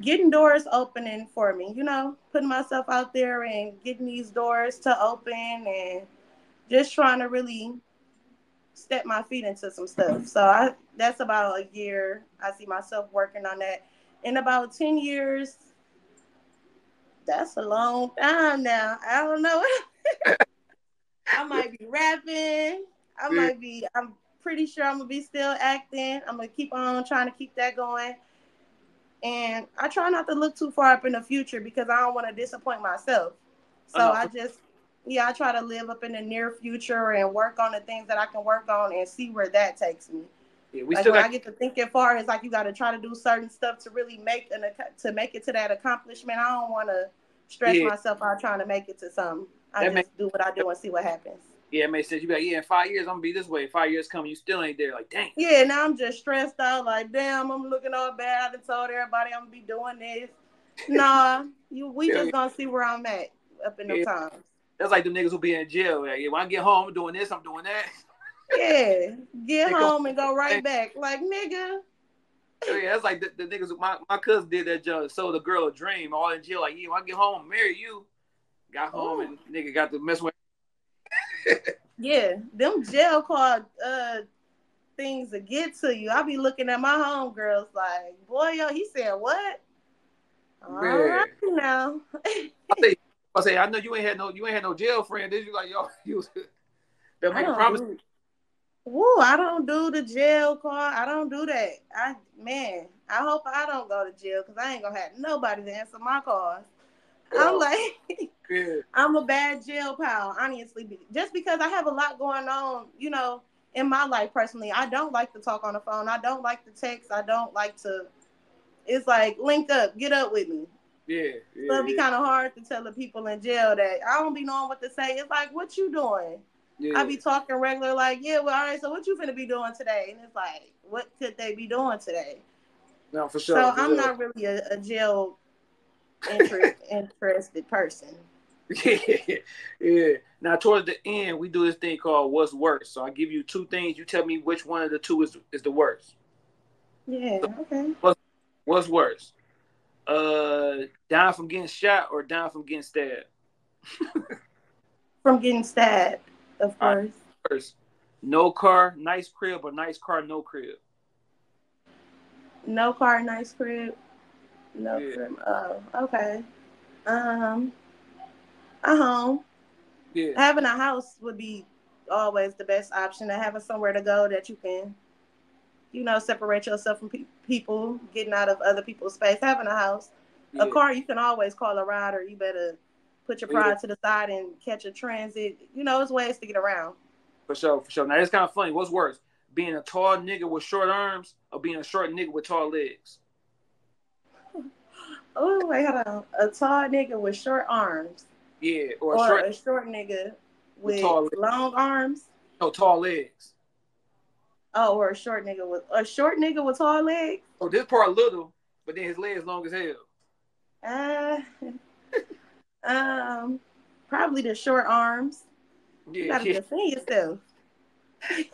getting doors opening for me. You know, putting myself out there and getting these doors to open and just trying to really step my feet into some stuff. So I that's about a year. I see myself working on that. In about ten years, that's a long time now. I don't know. I might be rapping. I might be. I'm pretty sure I'm gonna be still acting. I'm gonna keep on trying to keep that going. And I try not to look too far up in the future because I don't want to disappoint myself. So Uh-huh. I just, yeah, I try to live up in the near future and work on the things that I can work on and see where that takes me. Yeah, we like still when got I get to thinking far, it's like you got to try to do certain stuff to really make an to make it to that accomplishment. I don't want to stress Yeah. myself out trying to make it to something. I That just makes- do what I do and see what happens. yeah, it makes sense. You be like, yeah, in five years I'm gonna be this way. Five years come, you still ain't there. Like, dang. Yeah, now I'm just stressed out. Like, damn, I'm looking all bad. I done told everybody I'm gonna be doing this. Nah, you. We Yeah. just gonna see where I'm at up in the Yeah. times. That's like the niggas who be in jail. Like, yeah, when I get home, I'm doing this, I'm doing that. Yeah, get home and go right back. Like, nigga. Yeah, that's like the, the niggas. My, my cousin did that. Job, sold the girl a dream. All in jail. Like, yeah, when I get home, marry you. Got home Oh. and nigga got to mess with. Yeah, them jail card uh things to get to you. I be looking at my homegirls like, boy, yo, he said what? All right now. I say, I know you ain't had no, you ain't had no jail friend. Did you? Like, yo, you I make a promise. do- Woo, I don't do the jail card. I don't do that. I man, I hope I don't go to jail because I ain't gonna have nobody to answer my calls. I'm like, Yeah, I'm a bad jail pal, honestly. Just because I have a lot going on, you know, in my life personally. I don't like to talk on the phone. I don't like to text. I don't like to. It's like link up, get up with me. Yeah, So it'd be yeah, kind of hard to tell the people in jail that I don't be knowing what to say. It's like, what you doing? yeah. I be talking regular, like, yeah, well, all right. So what you finna be doing today? And it's like, what could they be doing today? no, for sure. so for I'm sure. not really a, a jail interest, interested person. yeah, yeah. Now towards the end, we do this thing called "What's Worse." So I give you two things. You tell me which one of the two is is the worst. Yeah. Okay. What's worse? Uh, down from getting shot or down from getting stabbed? From getting stabbed. Of course. First, no car, nice crib, or nice car, no crib. No car, nice crib. No Yeah. crib. Oh, okay. Um, a home. Yeah. Having a house would be always the best option. To having somewhere to go that you can, you know, separate yourself from pe- people, getting out of other people's space. Having a house, yeah. a car, you can always call a ride, or you better put your Yeah. pride to the side and catch a transit. You know, there's ways to get around. For sure, for sure. Now it's kind of funny. What's worse, being a tall nigga with short arms, or being a short nigga with tall legs? Oh, wait, hold on. A tall nigga with short arms. Yeah, or, or a short, a short nigga with tall long arms. no tall legs. Oh, or a short nigga with a short nigga with tall legs. Oh, this part little, but then his legs long as hell. Uh, um, probably the short arms. You Yeah, gotta yeah. defend yourself.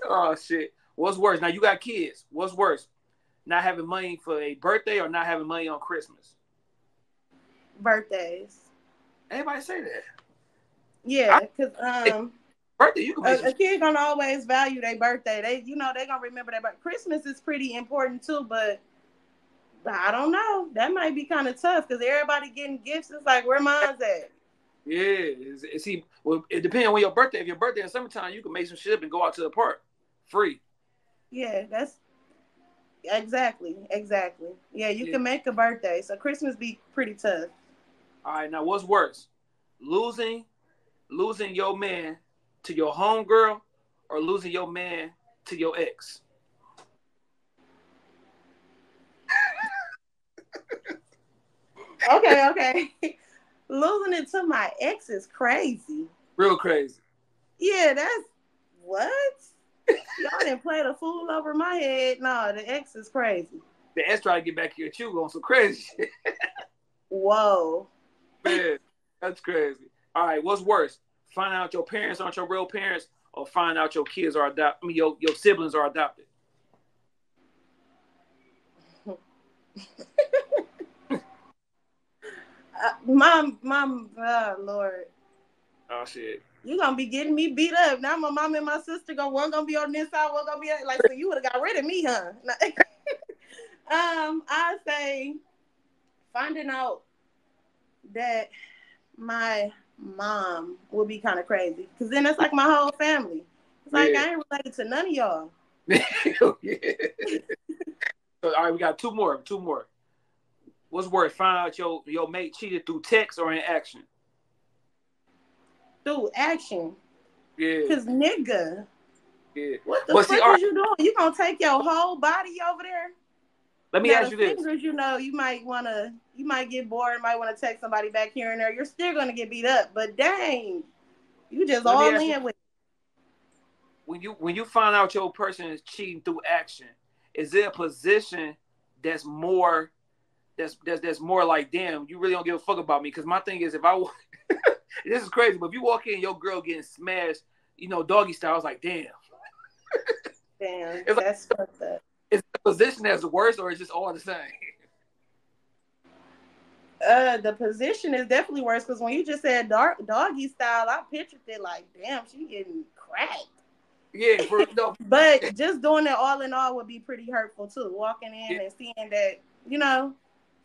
Oh shit. What's worse? Now you got kids. What's worse? Not having money for a birthday or not having money on Christmas? Birthdays. Everybody say that. Yeah, because um, Birthday, you can a, a kid gonna always value their birthday. They, you know, they gonna remember that. But Christmas is pretty important too. But I don't know. That might be kind of tough because everybody getting gifts. It's like where mine's at. Yeah, see, well, it depends on your birthday. If your birthday in summertime, you can make some shit up and go out to the park free. Yeah, that's exactly, exactly. Yeah, you Yeah. can make a birthday. So Christmas be pretty tough. All right, now what's worse, losing, losing your man to your homegirl, or losing your man to your ex? Okay, okay. Losing it to my ex is crazy. Real crazy. Yeah, that's what? Y'all didn't play the fool over my head. No, the ex is crazy. The ex try to get back here at you on some crazy shit. Whoa. Man, that's crazy. All right, what's worse, find out your parents aren't your real parents, or find out your kids are adopted? I mean, your your siblings are adopted. Uh, mom, mom, oh Lord. Oh shit. You gonna be getting me beat up. Now my mom and my sister go one gonna be on this side, one gonna be like so you would have got rid of me, huh? um, I say finding out that my mom would be kind of crazy. Cause then it's like my whole family. It's like Yeah. I ain't related to none of y'all. So, all right, we got two more. Two more. What's worse, find out your your mate cheated through text or in action? Through action. Yeah, Cause nigga, yeah. what the But fuck see, is you doing? You gonna take your whole body over there? Let me Now, ask you this. Fingers, you know, you might wanna, you might get bored, might want to text somebody back here and there. You're still gonna get beat up, but dang, you just Let all ask you- with. When you when you find out your person is cheating through action, is there a position that's more that's that's that's more like damn, you really don't give a fuck about me? Because my thing is, if I this is crazy, but if you walk in, your girl getting smashed, you know, doggy style, I was like, damn. Damn, It's like- that's fucked up. Is the position that's worse or is just all the same? Uh, the position is definitely worse because when you just said dark doggy style, I pictured it like, damn, she getting cracked. Yeah, for no, But just doing it all in all would be pretty hurtful too. Walking in Yeah. and seeing that, you know,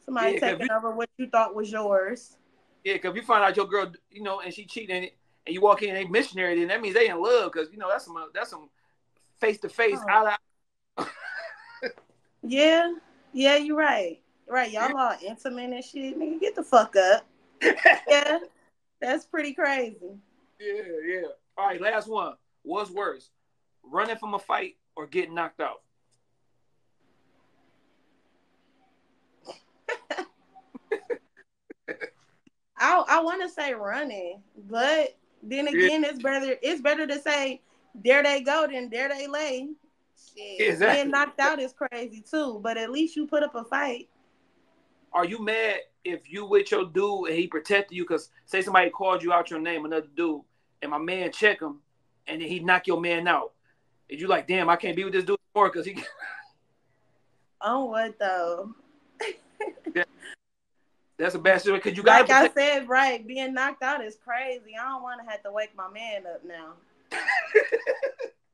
somebody Yeah, taking you- over what you thought was yours. Yeah, because if you find out your girl, you know, and she cheating, and you walk in and they missionary, then that means they in love, because you know that's some that's some face to face, eye Yeah, yeah, you're right. Right, y'all all intimate and shit. Nigga, get the fuck up. Yeah, that's pretty crazy. Yeah, yeah. All right, last one. What's worse, running from a fight or getting knocked out? I I want to say running, but then Yeah. again, it's better. It's better to say there they go than there they lay. Shit, Exactly. being knocked out is crazy too. But at least you put up a fight. Are you mad if you with your dude and he protected you? Because say somebody called you out your name, another dude, and my man check him, and then he knock your man out. And you like, damn, I can't be with this dude anymore because he. oh, what though? That's a bad situation because you got Like I said, right, being knocked out is crazy. I don't want to have to wake my man up now.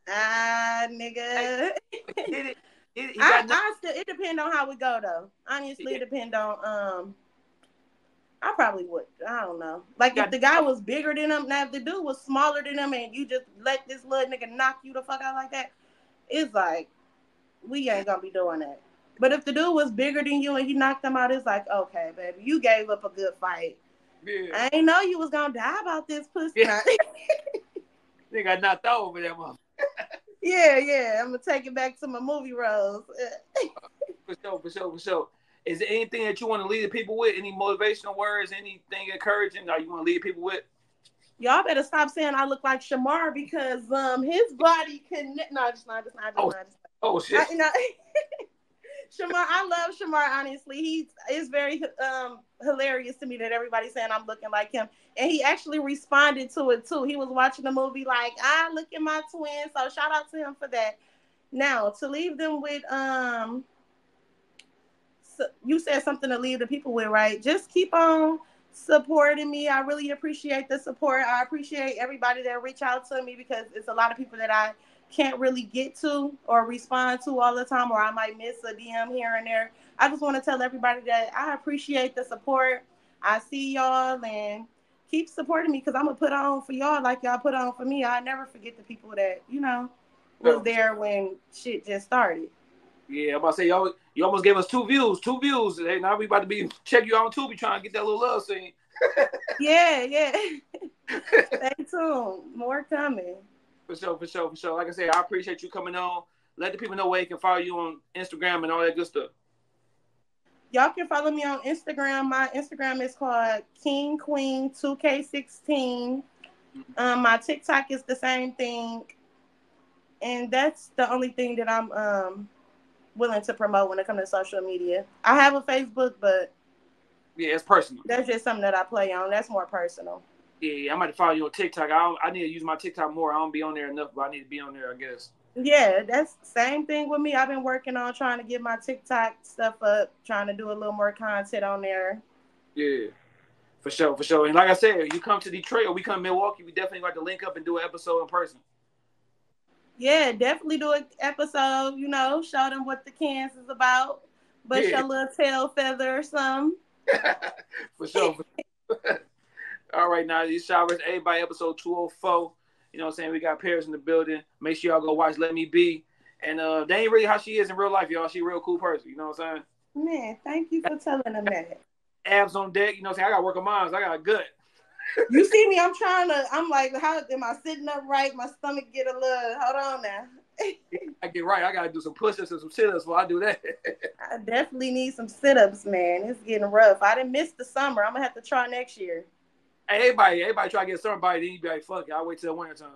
Ah, nigga. It. I, no- I still it depends on how we go though. Honestly, it depend on um I probably would. I don't know. Like if the guy was bigger than him, now if the dude was smaller than him and you just let this little nigga knock you the fuck out like that, it's like we ain't gonna be doing that. But if the dude was bigger than you and he knocked him out, it's like, okay, baby, you gave up a good fight. yeah. I ain't know you was gonna die about this pussy. Yeah. They got knocked out over that one. Yeah, yeah. I'm gonna take it back to my movie roles. For sure, for sure, for sure. Is there anything that you want to leave the people with? Any motivational words? Anything encouraging? Or you want to leave people with? Y'all better stop saying I look like Shamar because um his body can no, just not, just not, just Oh, not. Just Oh shit! I, you know, Shamar, I love Shamar. Honestly, he is very um hilarious to me that everybody's saying I'm looking like him, and he actually responded to it too. He was watching the movie like, "I look at my twin," so shout out to him for that. Now to leave them with um, so you said something to leave the people with, right? Just keep on supporting me. I really appreciate the support. I appreciate everybody that reach out to me because it's a lot of people that I can't really get to or respond to all the time, or I might miss a DM here and there. I just want to tell everybody that I appreciate the support. I see y'all and keep supporting me because I'm gonna put on for y'all like y'all put on for me. I never forget the people that you know was there when shit just started. Yeah, I'm about to say y'all. You almost gave us two views. Two views. Hey, now we about to be check you out on Tubi trying to get that little love scene. Yeah, yeah. Stay tuned. More coming. For sure, for sure, for sure. Like I said, I appreciate you coming on. Let the people know where they can follow you on Instagram and all that good stuff. Y'all can follow me on Instagram. My Instagram is called King Queen 2K16. Um, my TikTok is the same thing. And that's the only thing that I'm um willing to promote when it comes to social media. I have a Facebook, but Yeah, it's personal. that's just something that I play on. That's more personal. Yeah, I might follow you on TikTok. I don't, I need to use my TikTok more. I don't be on there enough, but I need to be on there. I guess. Yeah, that's the same thing with me. I've been working on trying to get my TikTok stuff up, trying to do a little more content on there. Yeah, for sure, for sure. And like I said, you come to Detroit or we come to Milwaukee, we definitely got to link up and do an episode in person. Yeah, definitely do an episode, you know, show them what the cans is about. But Yeah. your little tail feather or something. for sure. All right, now these showers, everybody, episode 204. You know what I'm saying? We got Parish in the building. Make sure y'all go watch Let Me Be. And uh, they ain't really how she is in real life, y'all. She a real cool person. You know what I'm saying? Man, thank you for telling them that. Abs on deck. You know what I'm saying? I got to work on mine. I got a gut. You see me, I'm trying to, I'm like, how am I sitting up right? My stomach get a little, hold on now. I get right. I got to do some push-ups and some sit-ups while I do that. I definitely need some sit ups, man. It's getting rough. I didn't miss the summer. I'm going to have to try next year. Hey, everybody, everybody try to get somebody. Then you be like, fuck it. I'll wait till winter time.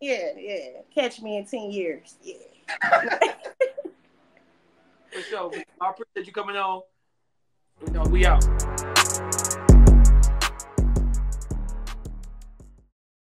Yeah, yeah. Catch me in 10 years. Yeah. For sure. I appreciate you coming on. You know, we out.